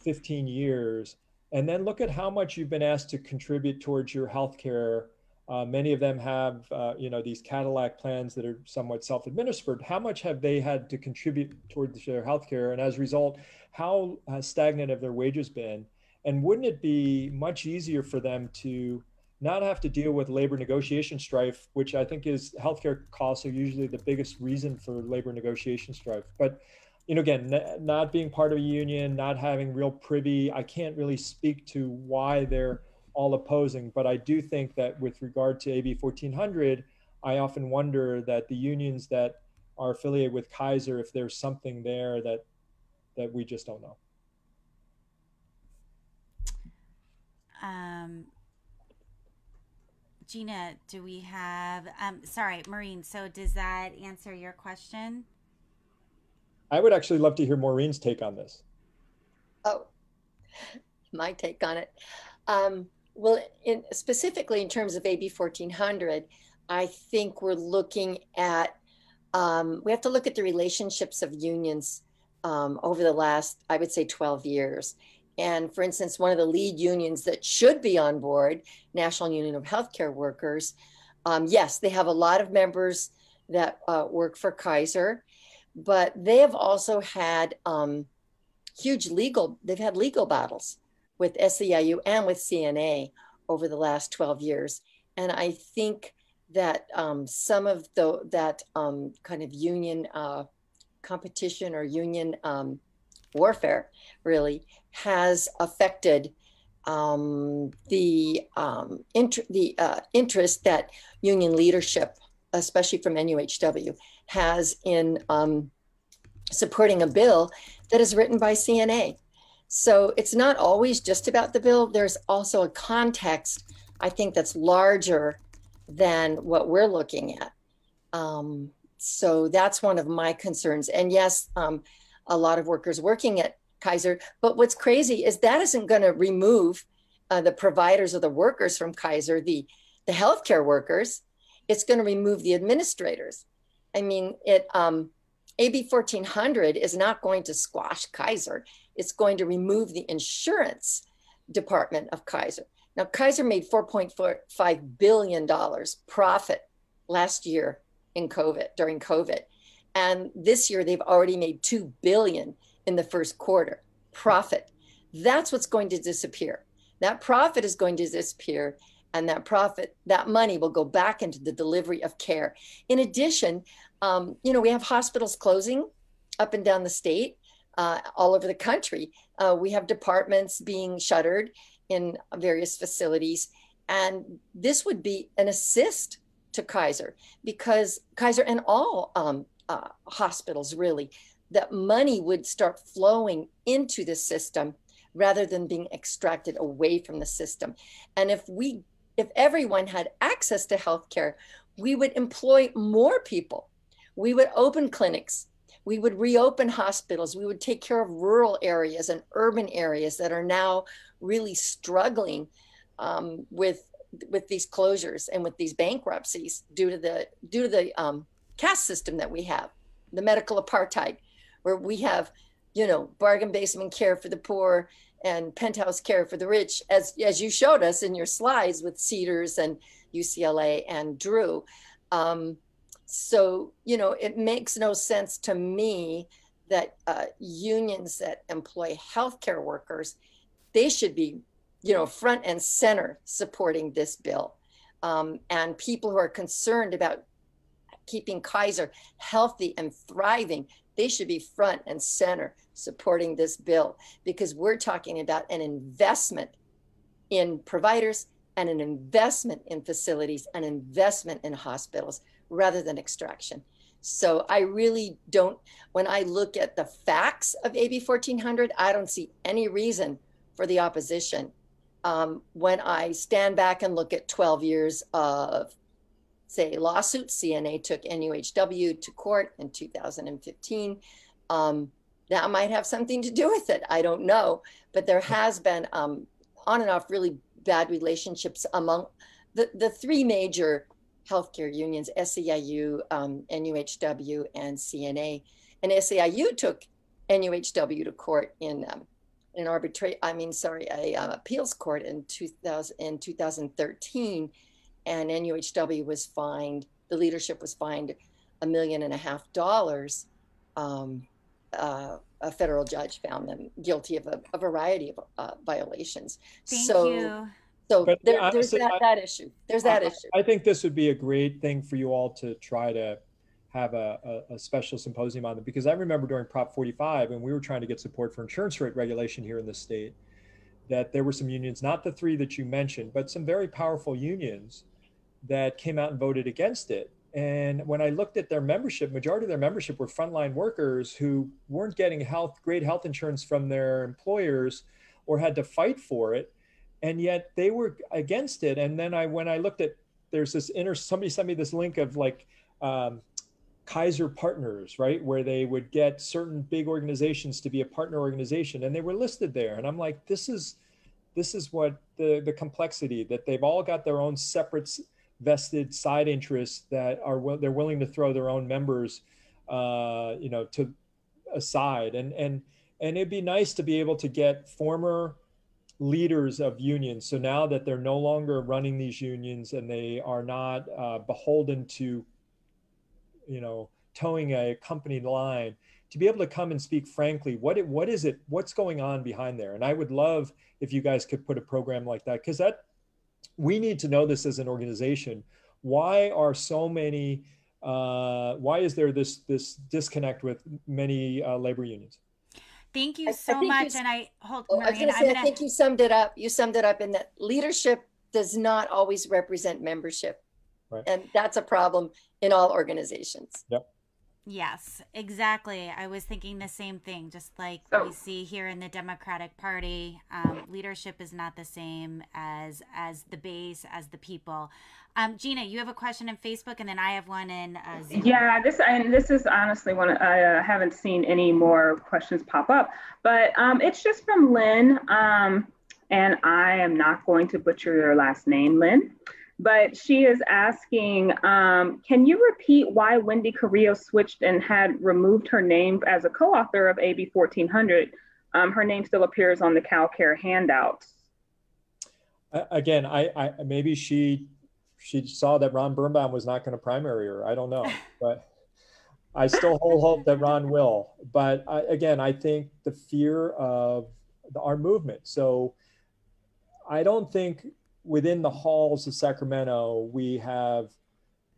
15 years and then look at how much you've been asked to contribute towards your health care uh, many of them have, uh, you know, these Cadillac plans that are somewhat self-administered. How much have they had to contribute towards their healthcare, and as a result, how stagnant have their wages been? And wouldn't it be much easier for them to not have to deal with labor negotiation strife, which I think is healthcare costs are usually the biggest reason for labor negotiation strife. But you know, again, not being part of a union, not having real privy, I can't really speak to why they're all opposing. But I do think that with regard to AB 1400, I often wonder that the unions that are affiliated with Kaiser, if there's something there that that we just don't know. Um, Gina, do we have? Um, sorry, Maureen. So does that answer your question? I would actually love to hear Maureen's take on this. Oh, [laughs] my take on it. Um, well, in, specifically in terms of AB 1400, I think we're looking at, um, we have to look at the relationships of unions um, over the last, I would say, 12 years. And for instance, one of the lead unions that should be on board, National Union of Healthcare Workers, um, yes, they have a lot of members that uh, work for Kaiser, but they have also had um, huge legal, they've had legal battles with SEIU and with CNA over the last 12 years. And I think that um, some of the, that um, kind of union uh, competition or union um, warfare really has affected um, the um, inter- the uh, interest that union leadership, especially from NUHW, has in um, supporting a bill that is written by CNA. So it's not always just about the bill. There's also a context, I think, that's larger than what we're looking at. Um, so that's one of my concerns. And yes, um, a lot of workers working at Kaiser. But what's crazy is that isn't going to remove uh, the providers or the workers from Kaiser, the the healthcare workers. It's going to remove the administrators. I mean, it um, AB 1400 is not going to squash Kaiser. It's going to remove the insurance department of Kaiser. Now, Kaiser made 4.45 billion dollars profit last year in COVID during COVID. And this year they've already made 2 billion in the first quarter profit. That's what's going to disappear. That profit is going to disappear and that profit, that money will go back into the delivery of care. In addition, um, you know, we have hospitals closing up and down the state, uh, all over the country. Uh, we have departments being shuttered in various facilities. And this would be an assist to Kaiser because Kaiser and all um, uh, hospitals really, that money would start flowing into the system rather than being extracted away from the system. And if we, if everyone had access to healthcare, we would employ more people. We would open clinics. We would reopen hospitals. We would take care of rural areas and urban areas that are now really struggling um, with with these closures and with these bankruptcies due to the due to the um, caste system that we have, the medical apartheid, where we have, you know, bargain basement care for the poor and penthouse care for the rich, as as you showed us in your slides with Cedars and UCLA and Drew. Um, so you know, it makes no sense to me that uh, unions that employ healthcare workers, they should be you know, front and center supporting this bill. Um, and people who are concerned about keeping Kaiser healthy and thriving, they should be front and center supporting this bill because we're talking about an investment in providers and an investment in facilities, an investment in hospitals rather than extraction. So I really don't, when I look at the facts of AB 1400, I don't see any reason for the opposition um, when I stand back and look at 12 years of, say, lawsuits, CNA took NUHW to court in 2015. Um, that might have something to do with it. I don't know. But there has been um, on and off really bad relationships among the, the three major healthcare unions SEIU, um, NUHW, and CNA. And SEIU took NUHW to court in um, an arbitrate i mean sorry a uh, appeals court in 2000 in 2013 and nuhw was fined the leadership was fined a million and a half dollars um, uh, a federal judge found them guilty of a, a variety of uh, violations Thank so you. So But there, there's that, I- that issue. There's that I- issue. I think this would be a great thing for you all to try to have a, a, a special symposium on it because I remember during Prop 45 and we were trying to get support for insurance rate regulation here in the state that there were some unions, not the three that you mentioned, but some very powerful unions that came out and voted against it. And when I looked at their membership, majority of their membership were frontline workers who weren't getting health, great health insurance from their employers or had to fight for it. And yet they were against it. And then I, when I looked at, there's this inner, somebody sent me this link of like, um, Kaiser Partners, right, where they would get certain big organizations to be a partner organization, and they were listed there. And I'm like, this is, this is what the the complexity that they've all got their own separate vested side interests that are they're willing to throw their own members, uh, you know, to aside. And and and it'd be nice to be able to get former leaders of unions. So now that they're no longer running these unions and they are not uh, beholden to you know towing a company line to be able to come and speak frankly what it, what is it what's going on behind there? And i would love if you guys could put a program like that because that we need to know this as an organization. Why are so many uh, why is there this this disconnect with many uh, labor unions Thank I- you I so think you much. s- And I hold, Oh, I was Maureen, gonna I'm say, I gonna, think you summed it up. You summed it up in that leadership does not always represent membership. Right. And that's a problem in all organizations. Yes, exactly. I was thinking the same thing, just like So- we see here in the Democratic Party. Um, leadership is not the same as as the base, as the people. Um, Gina, you have a question in Facebook, and then I have one in uh, Zoom. Yeah, this and this is honestly one I uh, haven't seen any more questions pop up, but um, it's just from Lynn, um, and I am not going to butcher your last name, Lynn, but she is asking, um, can you repeat why Wendy Carrillo switched and had removed her name as a co-author of AB 1400? Um, her name still appears on the CalCare handouts. Again i i maybe she she saw that ron birnbaum was not going to primary her i don't know [laughs] but i still hold hope that ron will but I, again i think the fear of the, our movement so i don't think within the halls of sacramento we have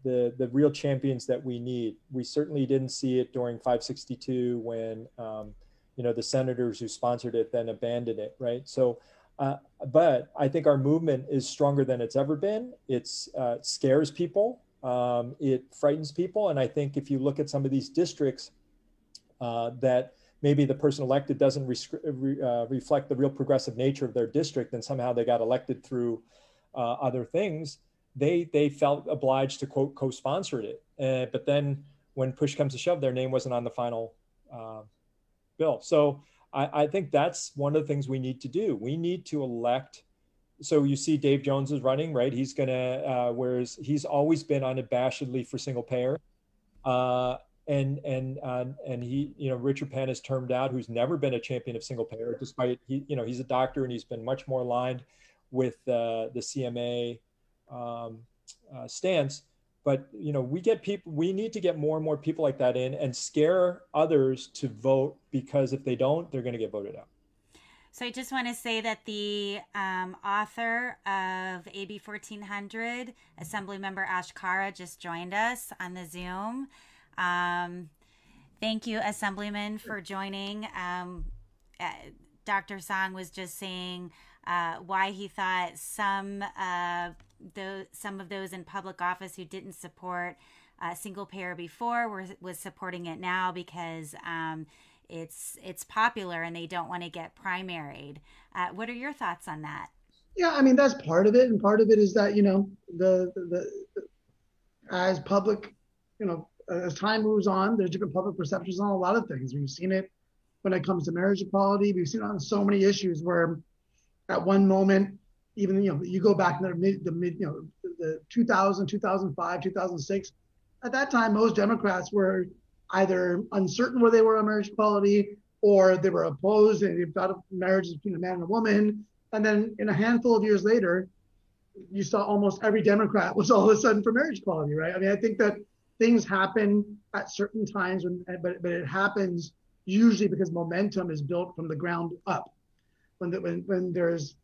the the real champions that we need. We certainly didn't see it during 562 when um, you know the senators who sponsored it then abandoned it right? So uh, but I think our movement is stronger than it's ever been. It uh, scares people, um, it frightens people, and I think if you look at some of these districts, uh, that maybe the person elected doesn't re, uh, reflect the real progressive nature of their district, and somehow they got elected through uh, other things. They they felt obliged to quote co-sponsored it, uh, but then when push comes to shove, their name wasn't on the final uh, bill. So. I, I think that's one of the things we need to do. We need to elect. So you see, Dave Jones is running, right? He's gonna, uh, whereas he's always been unabashedly for single payer, uh, and and uh, and he, you know, Richard Pan is termed out, who's never been a champion of single payer, despite he, you know, he's a doctor and he's been much more aligned with uh, the CMA um, uh, stance but you know we get people we need to get more and more people like that in and scare others to vote because if they don't they're going to get voted out So I just want to say that the um, author of AB 1400, Assemblymember Ash Kalra, just joined us on the Zoom. Um, thank you, Assemblyman, for joining. Um, uh, Dr. Song was just saying uh, why he thought some uh, those some of those in public office who didn't support uh, single payer before were was supporting it now because um, it's it's popular and they don't want to get primaried. Uh, what are your thoughts on that? Yeah, I mean that's part of it, and part of it is that you know the the, the as public, you know, Uh, as time moves on, there's different public perceptions on a lot of things. We've seen it when it comes to marriage equality. We've seen it on so many issues where, at one moment, even you know, you go back in the mid, the mid, you know, the 2000, 2005, 2006. At that time, most Democrats were either uncertain where they were on marriage equality, or they were opposed and they thought of marriage between a man and a woman. And then in a handful of years later, you saw almost every Democrat was all of a sudden for marriage equality, right? I mean, I think that things happen at certain times, when, but but it happens usually because momentum is built from the ground up. When the, when when there's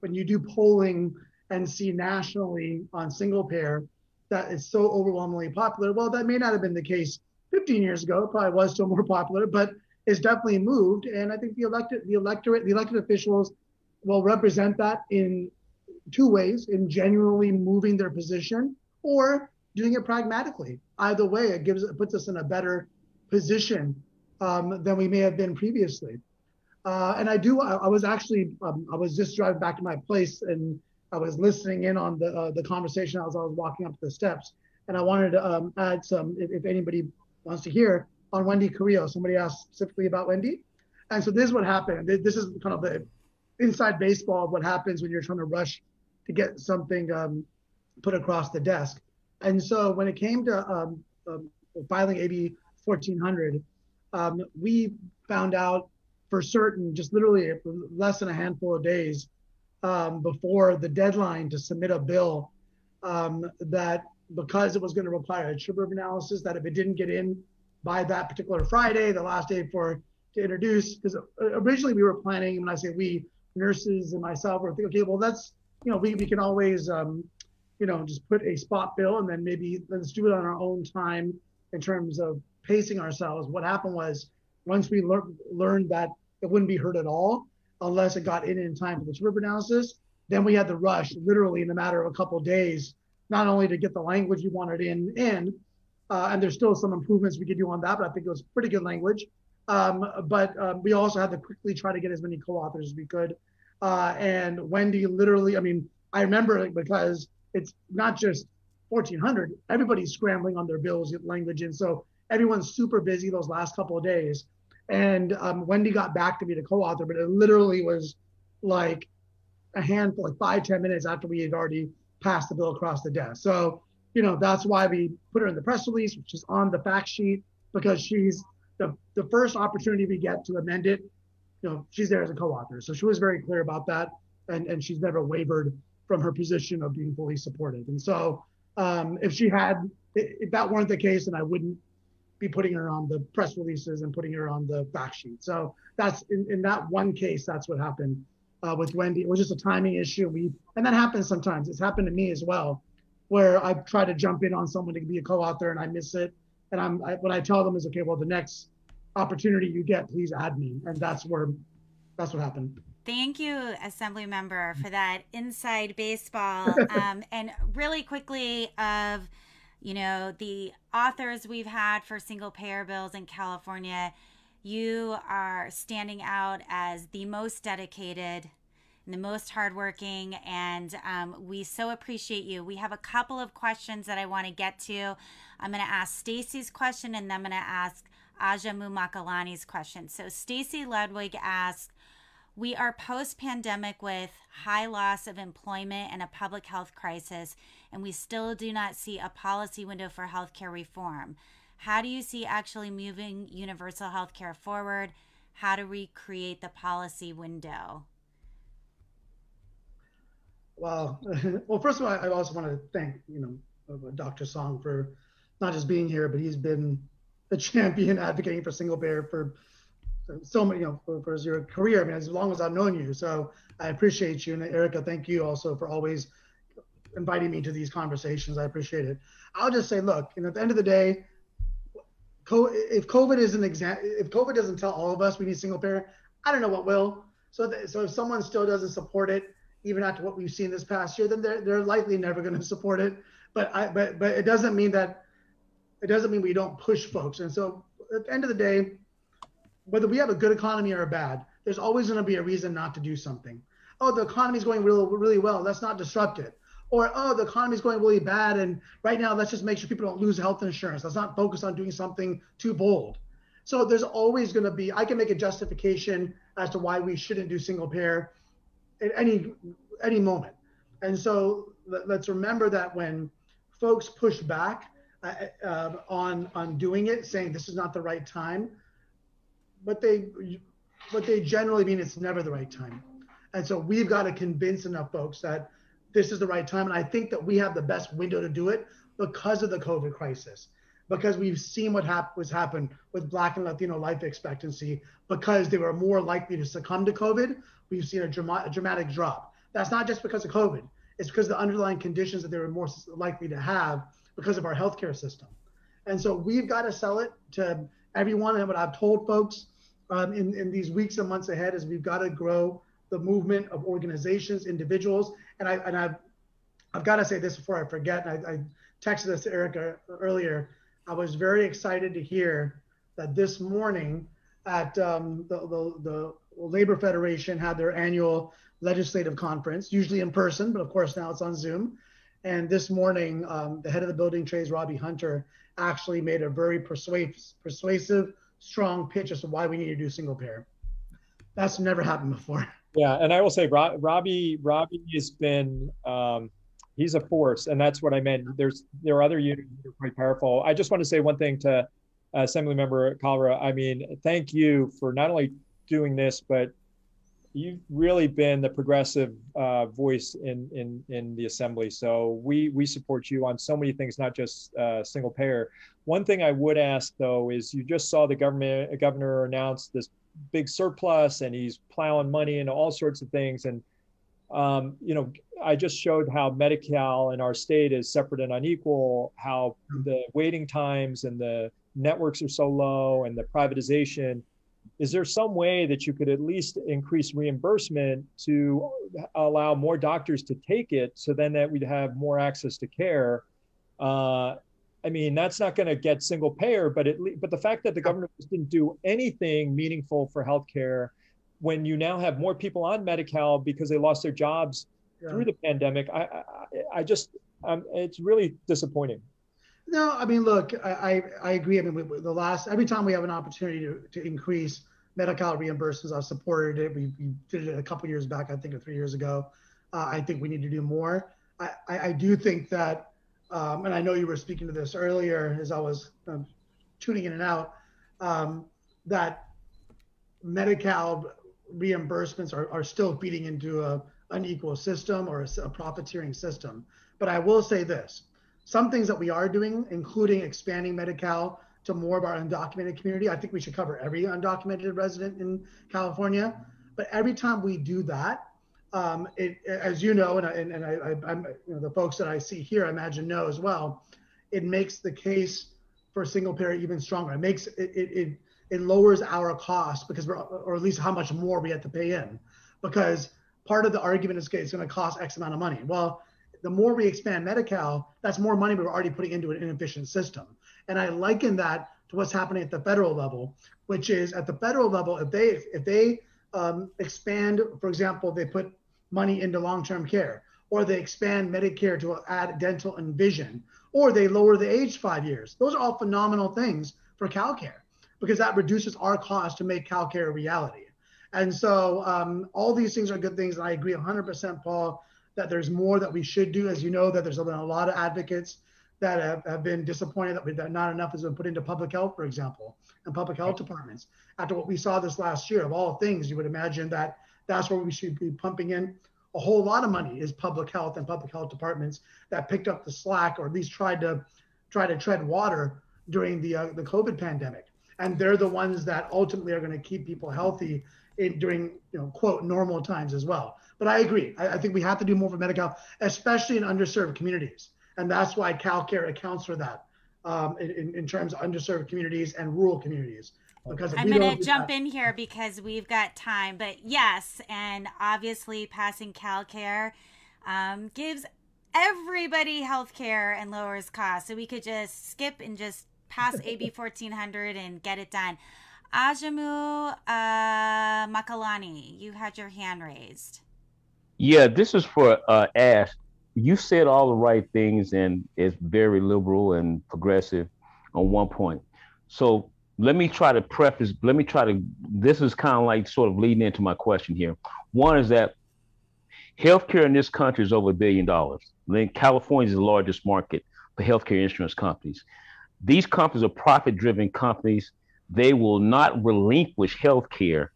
when you do polling and see nationally on single payer that it's so overwhelmingly popular. Well, that may not have been the case 15 years ago. It probably was still more popular, but it's definitely moved. And I think the elected, the electorate, the elected officials will represent that in two ways: in genuinely moving their position or doing it pragmatically. Either way, it gives it puts us in a better position um, than we may have been previously. Uh, and I do. I, I was actually. Um, I was just driving back to my place, and I was listening in on the uh, the conversation as I was walking up the steps. And I wanted to um, add some, if, if, anybody wants to hear, on Wendy Carrillo. Somebody asked specifically about Wendy, and so this is what happened. This is kind of the inside baseball of what happens when you're trying to rush to get something um, put across the desk. And so when it came to um, um, filing AB 1400, um, we found out for certain, just literally less than a handful of days um, before the deadline to submit a bill, um, that because it was going to require a sugar analysis, that if it didn't get in by that particular Friday, the last day for to introduce, because originally we were planning, when I say we, nurses and myself were thinking, okay, well, that's, you know, we, we can always, um, you know, just put a spot bill and then maybe let's do it on our own time in terms of pacing ourselves. What happened was once we lear- learned that it wouldn't be heard at all unless it got in in time for the trip analysis, then we had to rush literally in a matter of a couple of days, not only to get the language you wanted in in, uh, and there's still some improvements we could do on that, but I think it was pretty good language. Um, but um, we also had to quickly try to get as many co-authors as we could. Uh, and Wendy literally, I mean, I remember because it's not just 1400, everybody's scrambling on their bills, language and So everyone's super busy those last couple of days. And um, Wendy got back to me to co-author, but it literally was like a handful, like five ten minutes after we had already passed the bill across the desk. So, you know, that's why we put her in the press release, which is on the fact sheet, because she's the, the first opportunity we get to amend it, you know, she's there as a co-author. So she was very clear about that. And, and she's never wavered from her position of being fully supported. And so um, if she had, if that weren't the case, then I wouldn't be putting her on the press releases and putting her on the fact sheet. So that's in, in that one case, that's what happened uh, with Wendy. It was just a timing issue. We and that happens sometimes. It's happened to me as well, where I try to jump in on someone to be a co-author and I miss it. And I'm I, what I tell them is, okay, well, the next opportunity you get, please add me. And that's where that's what happened. Thank you, Assembly Member, for that inside baseball. [laughs] Um, and really quickly of you know, the authors we've had for single payer bills in California, you are standing out as the most dedicated and the most hardworking, and um, we so appreciate you. We have a couple of questions that I want to get to. I'm going to ask Stacy's question, and then I'm going to ask Ajamu Makalani's question. So Stacy Ludwig asked, we are post pandemic with high loss of employment and a public health crisis, and we still do not see a policy window for healthcare reform. How do you see actually moving universal healthcare forward? How do we create the policy window? Well, [laughs] well, first of all, I also want to thank you know uh, Dr. Song for not just being here, but he's been a [laughs] champion advocating for single payer for so many, you know, for, for your career. I mean, as long as I've known you. So I appreciate you. And Erica, thank you also for always inviting me to these conversations. I appreciate it. I'll just say, look, you know, at the end of the day, if COVID is an exam, if COVID doesn't tell all of us we need single parent, I don't know what will. So, th- so if someone still doesn't support it, even after what we've seen this past year, then they're, they're likely never going to support it. But I, but, but it doesn't mean that, it doesn't mean we don't push folks. And so at the end of the day, whether we have a good economy or a bad, there's always going to be a reason not to do something. Oh, the economy's going really, really well. Let's not disrupt it. Or, oh, the economy's going really bad. And right now, let's just make sure people don't lose health insurance. Let's not focus on doing something too bold. So there's always going to be, I can make a justification as to why we shouldn't do single payer at any, any moment. And so let, us remember that when folks push back uh, uh, on, on doing it, saying this is not the right time, but they but they generally mean it's never the right time. And so we've got to convince enough folks that this is the right time. And I think that we have the best window to do it because of the COVID crisis, because we've seen what hap- was happened with Black and Latino life expectancy, because they were more likely to succumb to COVID. We've seen a, drama- a dramatic drop. That's not just because of COVID. It's because the underlying conditions that they were more likely to have because of our healthcare system. And so we've got to sell it to everyone. And what I've told folks um, in, in these weeks and months ahead is we've got to grow the movement of organizations, individuals. And I and I've I've got to say this before I forget. And I, I texted this to Erica earlier. I was very excited to hear that this morning at um, the, the, the Labor Federation had their annual legislative conference, usually in person, but of course now it's on Zoom. And this morning, um, the head of the building trades, Robbie Hunter, actually made a very persuasive, persuasive, strong pitch as to why we need to do single payer. That's never happened before. Yeah, and I will say, Robbie, Robbie has been, um, he's a force, and that's what I meant. There's there are other units that are quite powerful. I just want to say one thing to uh, Assemblymember Kalra. I mean, thank you for not only doing this, but you've really been the progressive uh, voice in, in in the assembly. So we we support you on so many things, not just uh, single payer. One thing I would ask though is you just saw the government governor announce this big surplus, and he's plowing money into all sorts of things. And um, you know, I just showed how Medi-Cal in our state is separate and unequal. How the waiting times and the networks are so low, and the privatization is there some way that you could at least increase reimbursement to allow more doctors to take it so then that we'd have more access to care uh, i mean that's not going to get single payer but at least, but the fact that the government didn't do anything meaningful for healthcare when you now have more people on Medi-Cal because they lost their jobs yeah. through the pandemic i i, I just um, it's really disappointing no, I mean, look, I, I, agree. I mean, the last every time we have an opportunity to, to increase Medi-Cal reimbursements, I've supported it. We, we did it a couple years back, I think, or three years ago. Uh, I think we need to do more. I, I, I do think that, um, and I know you were speaking to this earlier as I was um, tuning in and out, um, that Medi-Cal reimbursements are, are still feeding into a unequal system or a, a profiteering system. But I will say this some things that we are doing, including expanding Medi-Cal to more of our undocumented community. I think we should cover every undocumented resident in California. But every time we do that, um, it, as you know, and, I, and, and I, am you know, the folks that I see here, I imagine know as well, it makes the case for single payer even stronger. It makes it, it, it, it lowers our cost because we're, or at least how much more we have to pay in, because part of the argument is okay, it's going to cost X amount of money. Well, the more we expand Medi-Cal, that's more money we're already putting into an inefficient system. And I liken that to what's happening at the federal level, which is at the federal level, if they if they um, expand, for example, they put money into long-term care, or they expand Medicare to add dental and vision, or they lower the age five years. Those are all phenomenal things for CalCare because that reduces our cost to make CalCare a reality. And so um, all these things are good things, and I agree 100%, Paul that there's more that we should do. As you know, that there's been a lot of advocates that have, have been disappointed that, we, that not enough has been put into public health, for example, and public health departments. After what we saw this last year, of all things, you would imagine that that's where we should be pumping in a whole lot of money is public health and public health departments that picked up the slack or at least tried to try to tread water during the uh, the COVID pandemic. And they're the ones that ultimately are going to keep people healthy in, during you know quote normal times as well. But I agree. I, I think we have to do more for Medi-Cal, especially in underserved communities, and that's why CalCare accounts for that um, in, in terms of underserved communities and rural communities. Because I'm going to jump that, in here because we've got time. But yes, and obviously passing CalCare um, gives everybody health care and lowers costs. So we could just skip and just pass [laughs] AB 1400 and get it done. Ajamu uh, Makalani, you had your hand raised. Yeah, this is for uh, Ash. You said all the right things and it's very liberal and progressive on one point. So let me try to preface, let me try to, this is kind of like sort of leading into my question here. One is that healthcare in this country is over a billion dollars. California is the largest market for healthcare insurance companies. These companies are profit driven companies they will not relinquish health care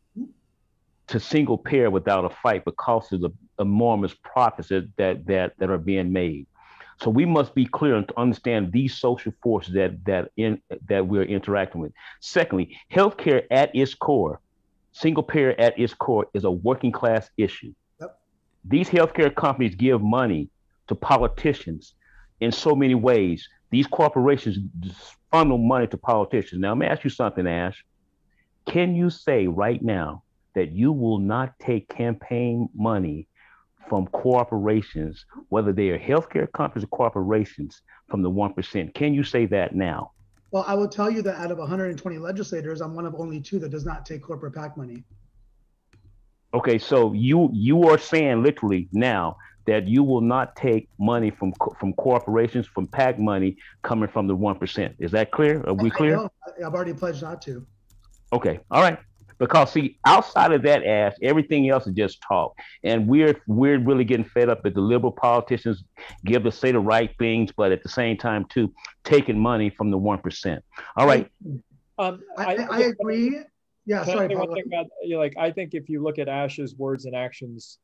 to single payer without a fight because of the enormous profits that, that that that are being made. So we must be clear and understand these social forces that that in that we're interacting with. Secondly, healthcare at its core, single payer at its core is a working class issue. Yep. these healthcare companies give money to politicians in so many ways. These corporations funnel money to politicians. Now, let me ask you something, Ash. Can you say right now that you will not take campaign money from corporations, whether they are healthcare companies or corporations, from the 1%? Can you say that now? Well, I will tell you that out of 120 legislators, I'm one of only two that does not take corporate PAC money. Okay, so you you are saying literally now that you will not take money from from corporations from PAC money coming from the one percent. Is that clear? Are we clear? I have already pledged not to. Okay, all right. Because see, outside of that Ash, everything else is just talk, and we're we're really getting fed up that the liberal politicians give us say the right things, but at the same time too taking money from the one percent. All right. Um, I, I, I agree. Yeah, sorry. One thing about, you know, like I think if you look at Ash's words and actions,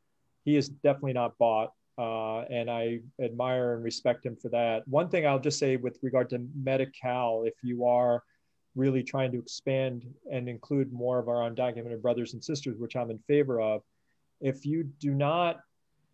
he is definitely not bought, uh, and I admire and respect him for that. One thing I'll just say with regard to Medi-Cal, if you are really trying to expand and include more of our undocumented brothers and sisters, which I'm in favor of, if you do not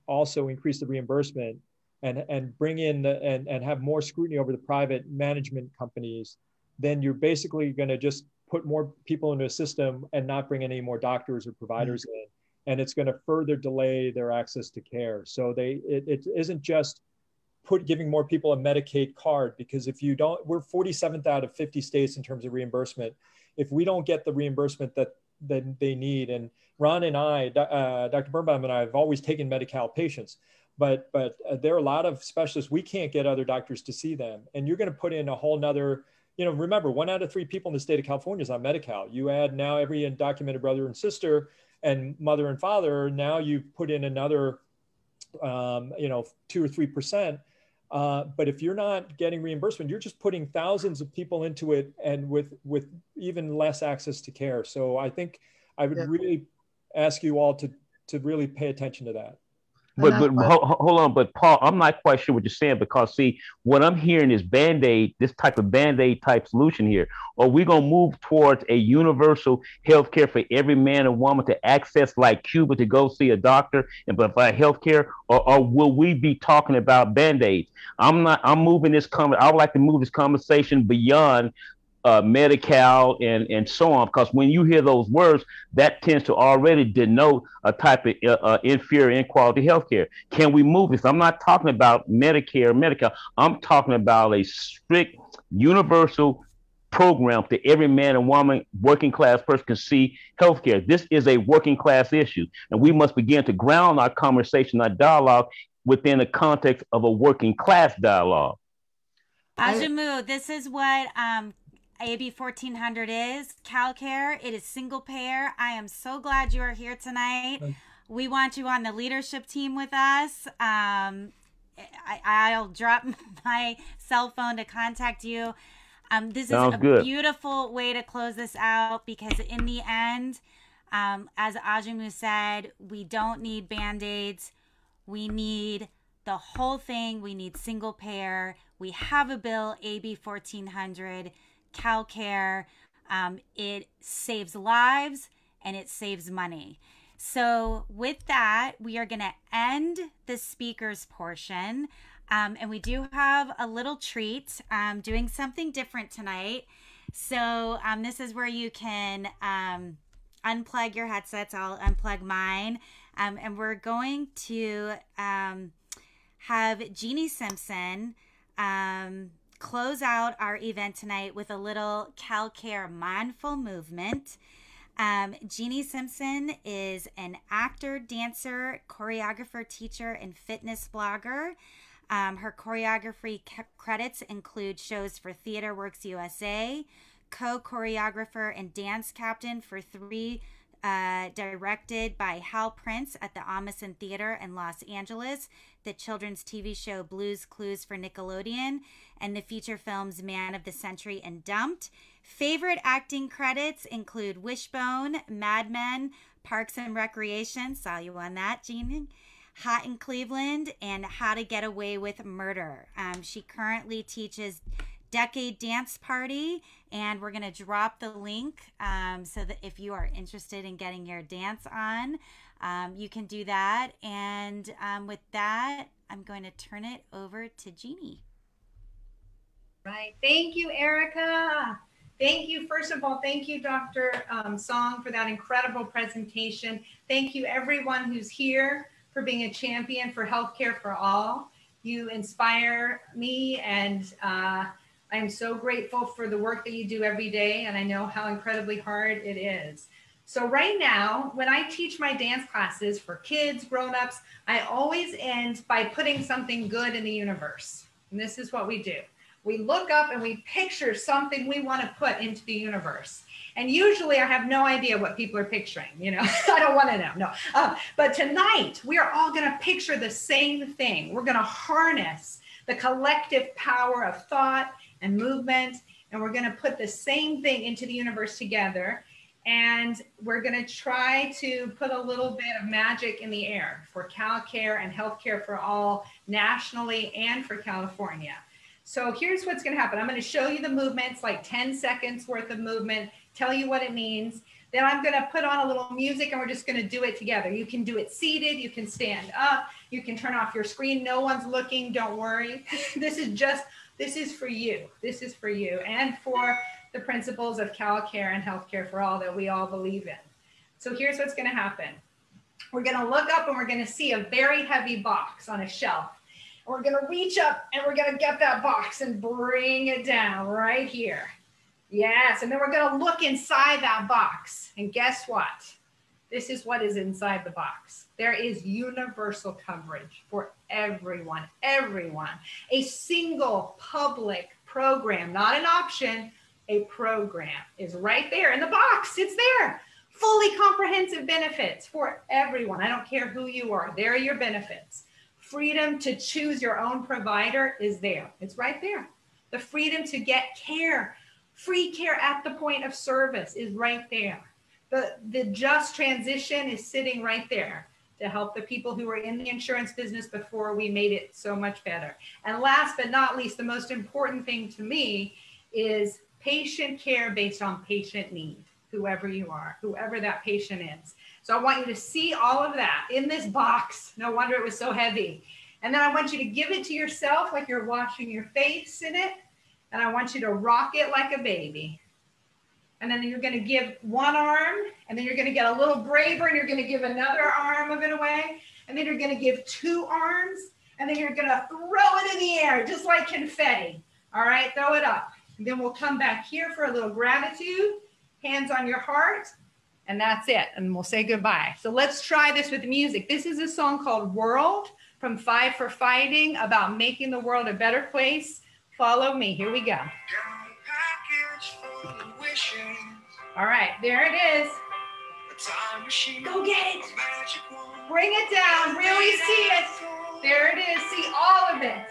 also increase the reimbursement and, and bring in the, and, and have more scrutiny over the private management companies, then you're basically going to just put more people into a system and not bring any more doctors or providers mm-hmm. in. And it's going to further delay their access to care. So they it, it isn't just put giving more people a medicaid card because if you don't we're 47th out of 50 states in terms of reimbursement if we don't get the reimbursement that that they need and ron and i uh, dr birnbaum and i have always taken Medi-Cal patients but but uh, there are a lot of specialists we can't get other doctors to see them and you're going to put in a whole nother you know, remember one out of three people in the state of California is on Medi-Cal. You add now every undocumented brother and sister and mother and father, now you put in another, um, you know, two or 3%. Uh, but if you're not getting reimbursement, you're just putting thousands of people into it and with, with even less access to care. So I think I would yeah. really ask you all to, to really pay attention to that. But but hold, hold on, but Paul, I'm not quite sure what you're saying because see, what I'm hearing is band aid, this type of band aid type solution here. Are we gonna move towards a universal health care for every man and woman to access like Cuba to go see a doctor and provide health care, or, or will we be talking about band aids? I'm not. I'm moving this. Con- I would like to move this conversation beyond uh, Medi-Cal and, and so on. Because when you hear those words, that tends to already denote a type of uh, uh, inferior inequality healthcare. Can we move this? I'm not talking about Medicare, Medi-Cal. I'm talking about a strict, universal program that every man and woman, working class person can see healthcare. This is a working class issue, and we must begin to ground our conversation, our dialogue within the context of a working class dialogue. Ajamu, this is what um, AB 1400 is CalCare. It is single payer. I am so glad you are here tonight. We want you on the leadership team with us. Um, I, will drop [laughs] my cell phone to contact you. Um, this Sounds is a good. beautiful way to close this out because in the end, um, as Ajamu said, we don't need band aids. We need the whole thing. We need single payer. We have a bill, AB 1400 CalCare. Um, it saves lives and it saves money. So, with that, we are going to end the speakers portion. Um, and we do have a little treat, um, doing something different tonight. So, um, this is where you can um, unplug your headsets. I'll unplug mine. Um, and we're going to um, have Jeannie Simpson um, close out our event tonight with a little CalCare mindful movement. Um, Jeannie Simpson is an actor, dancer, choreographer, teacher, and fitness blogger. Um, her choreography credits include shows for Theater Works USA, co choreographer and dance captain for three uh, directed by Hal Prince at the Ahmanson Theater in Los Angeles, the children's TV show Blues Clues for Nickelodeon, and the feature films Man of the Century and Dumped. Favorite acting credits include Wishbone, Mad Men, Parks and Recreation, saw you on that, Jean, Hot in Cleveland, and How to Get Away with Murder. Um, she currently teaches Decade Dance Party, and we're going to drop the link um, so that if you are interested in getting your dance on, um, you can do that. And um, with that, I'm going to turn it over to Jeannie. Right. Thank you, Erica. Thank you. First of all, thank you, Dr. Um, Song, for that incredible presentation. Thank you, everyone who's here, for being a champion for healthcare for all. You inspire me, and uh, I'm so grateful for the work that you do every day, and I know how incredibly hard it is. So, right now, when I teach my dance classes for kids, grown ups, I always end by putting something good in the universe. And this is what we do we look up and we picture something we want to put into the universe. And usually I have no idea what people are picturing, you know, [laughs] I don't want to know, no. Uh, but tonight we are all going to picture the same thing. We're going to harness the collective power of thought and movement, and we're going to put the same thing into the universe together. And we're going to try to put a little bit of magic in the air for CalCare and healthcare for all nationally and for California. So here's what's going to happen. I'm going to show you the movements, like 10 seconds worth of movement, tell you what it means. Then I'm going to put on a little music and we're just going to do it together. You can do it seated, you can stand up, you can turn off your screen. No one's looking, don't worry. [laughs] this is just, this is for you. This is for you and for the principles of CalCare and healthcare for all that we all believe in. So here's what's going to happen. We're going to look up and we're going to see a very heavy box on a shelf we're going to reach up and we're going to get that box and bring it down right here. Yes. And then we're going to look inside that box. And guess what? This is what is inside the box. There is universal coverage for everyone, everyone. A single public program, not an option, a program is right there in the box. It's there. Fully comprehensive benefits for everyone. I don't care who you are. There are your benefits freedom to choose your own provider is there. It's right there. The freedom to get care, free care at the point of service is right there. The, the just transition is sitting right there to help the people who were in the insurance business before we made it so much better. And last but not least, the most important thing to me is patient care based on patient need, whoever you are, whoever that patient is. So I want you to see all of that in this box. No wonder it was so heavy. And then I want you to give it to yourself like you're washing your face in it. And I want you to rock it like a baby. And then you're going to give one arm, and then you're going to get a little braver, and you're going to give another arm of it away. And then you're going to give two arms, and then you're going to throw it in the air, just like confetti. All right, throw it up. And then we'll come back here for a little gratitude. Hands on your heart and that's it. And we'll say goodbye. So let's try this with music. This is a song called World from Five for Fighting about making the world a better place. Follow me. Here we go. All right, there it is. Go get it. Bring it down. Really see it. There it is. See all of it.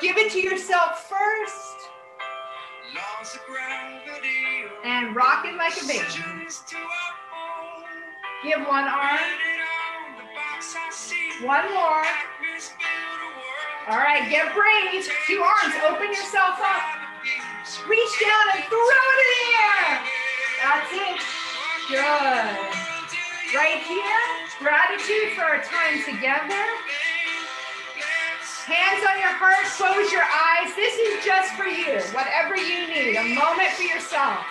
Give it to yourself first. And rocking like a baby. Give one arm. One more. All right, get brave. Two arms. Open yourself up. Reach down and throw it in the air. That's it. Good. Right here, gratitude for our time together. Hands on your heart, close your eyes. This is just for you, whatever you need, a moment for yourself.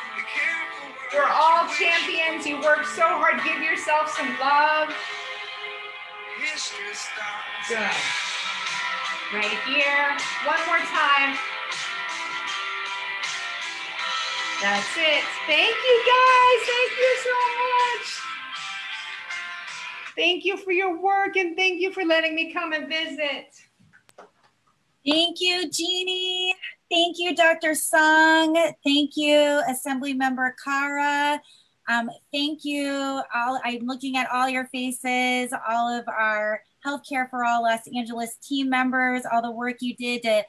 We're all champions. You work so hard. Give yourself some love. Good. Right here. One more time. That's it. Thank you guys. Thank you so much. Thank you for your work and thank you for letting me come and visit. Thank you, Jeannie. Thank you, Dr. Song. Thank you, Assembly Member Kalra. Um, thank you. All, I'm looking at all your faces, all of our Healthcare for All Los Angeles team members, all the work you did to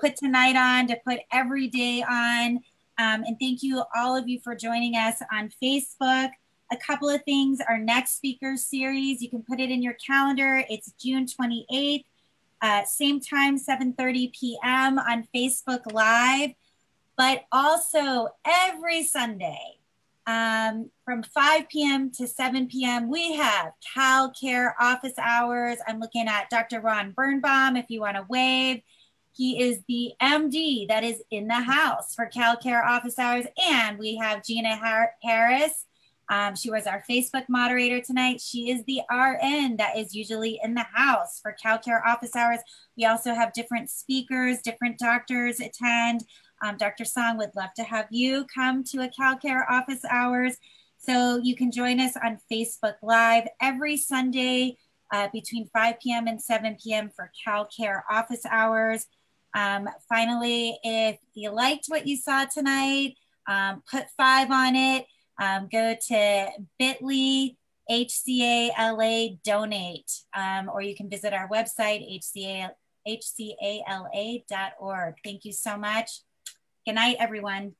put tonight on, to put every day on. Um, and thank you, all of you, for joining us on Facebook. A couple of things our next speaker series, you can put it in your calendar. It's June 28th uh, same time, 7.30 p.m. on Facebook Live, but also every Sunday um, from 5 p.m. to 7 p.m. We have Cal Care office hours. I'm looking at Dr. Ron Birnbaum if you want to wave. He is the MD that is in the house for Cal Care office hours. And we have Gina Harris. Um, she was our Facebook moderator tonight. She is the RN that is usually in the house for Cal Care office hours. We also have different speakers, different doctors attend. Um, Dr. Song would love to have you come to a CalCare office hours. So you can join us on Facebook Live every Sunday uh, between 5 p.m. and 7 p.m. for CalCare office hours. Um, finally, if you liked what you saw tonight, um, put five on it. Um, go to bit.ly HCALA donate, um, or you can visit our website, HCA, hcala.org. Thank you so much. Good night, everyone.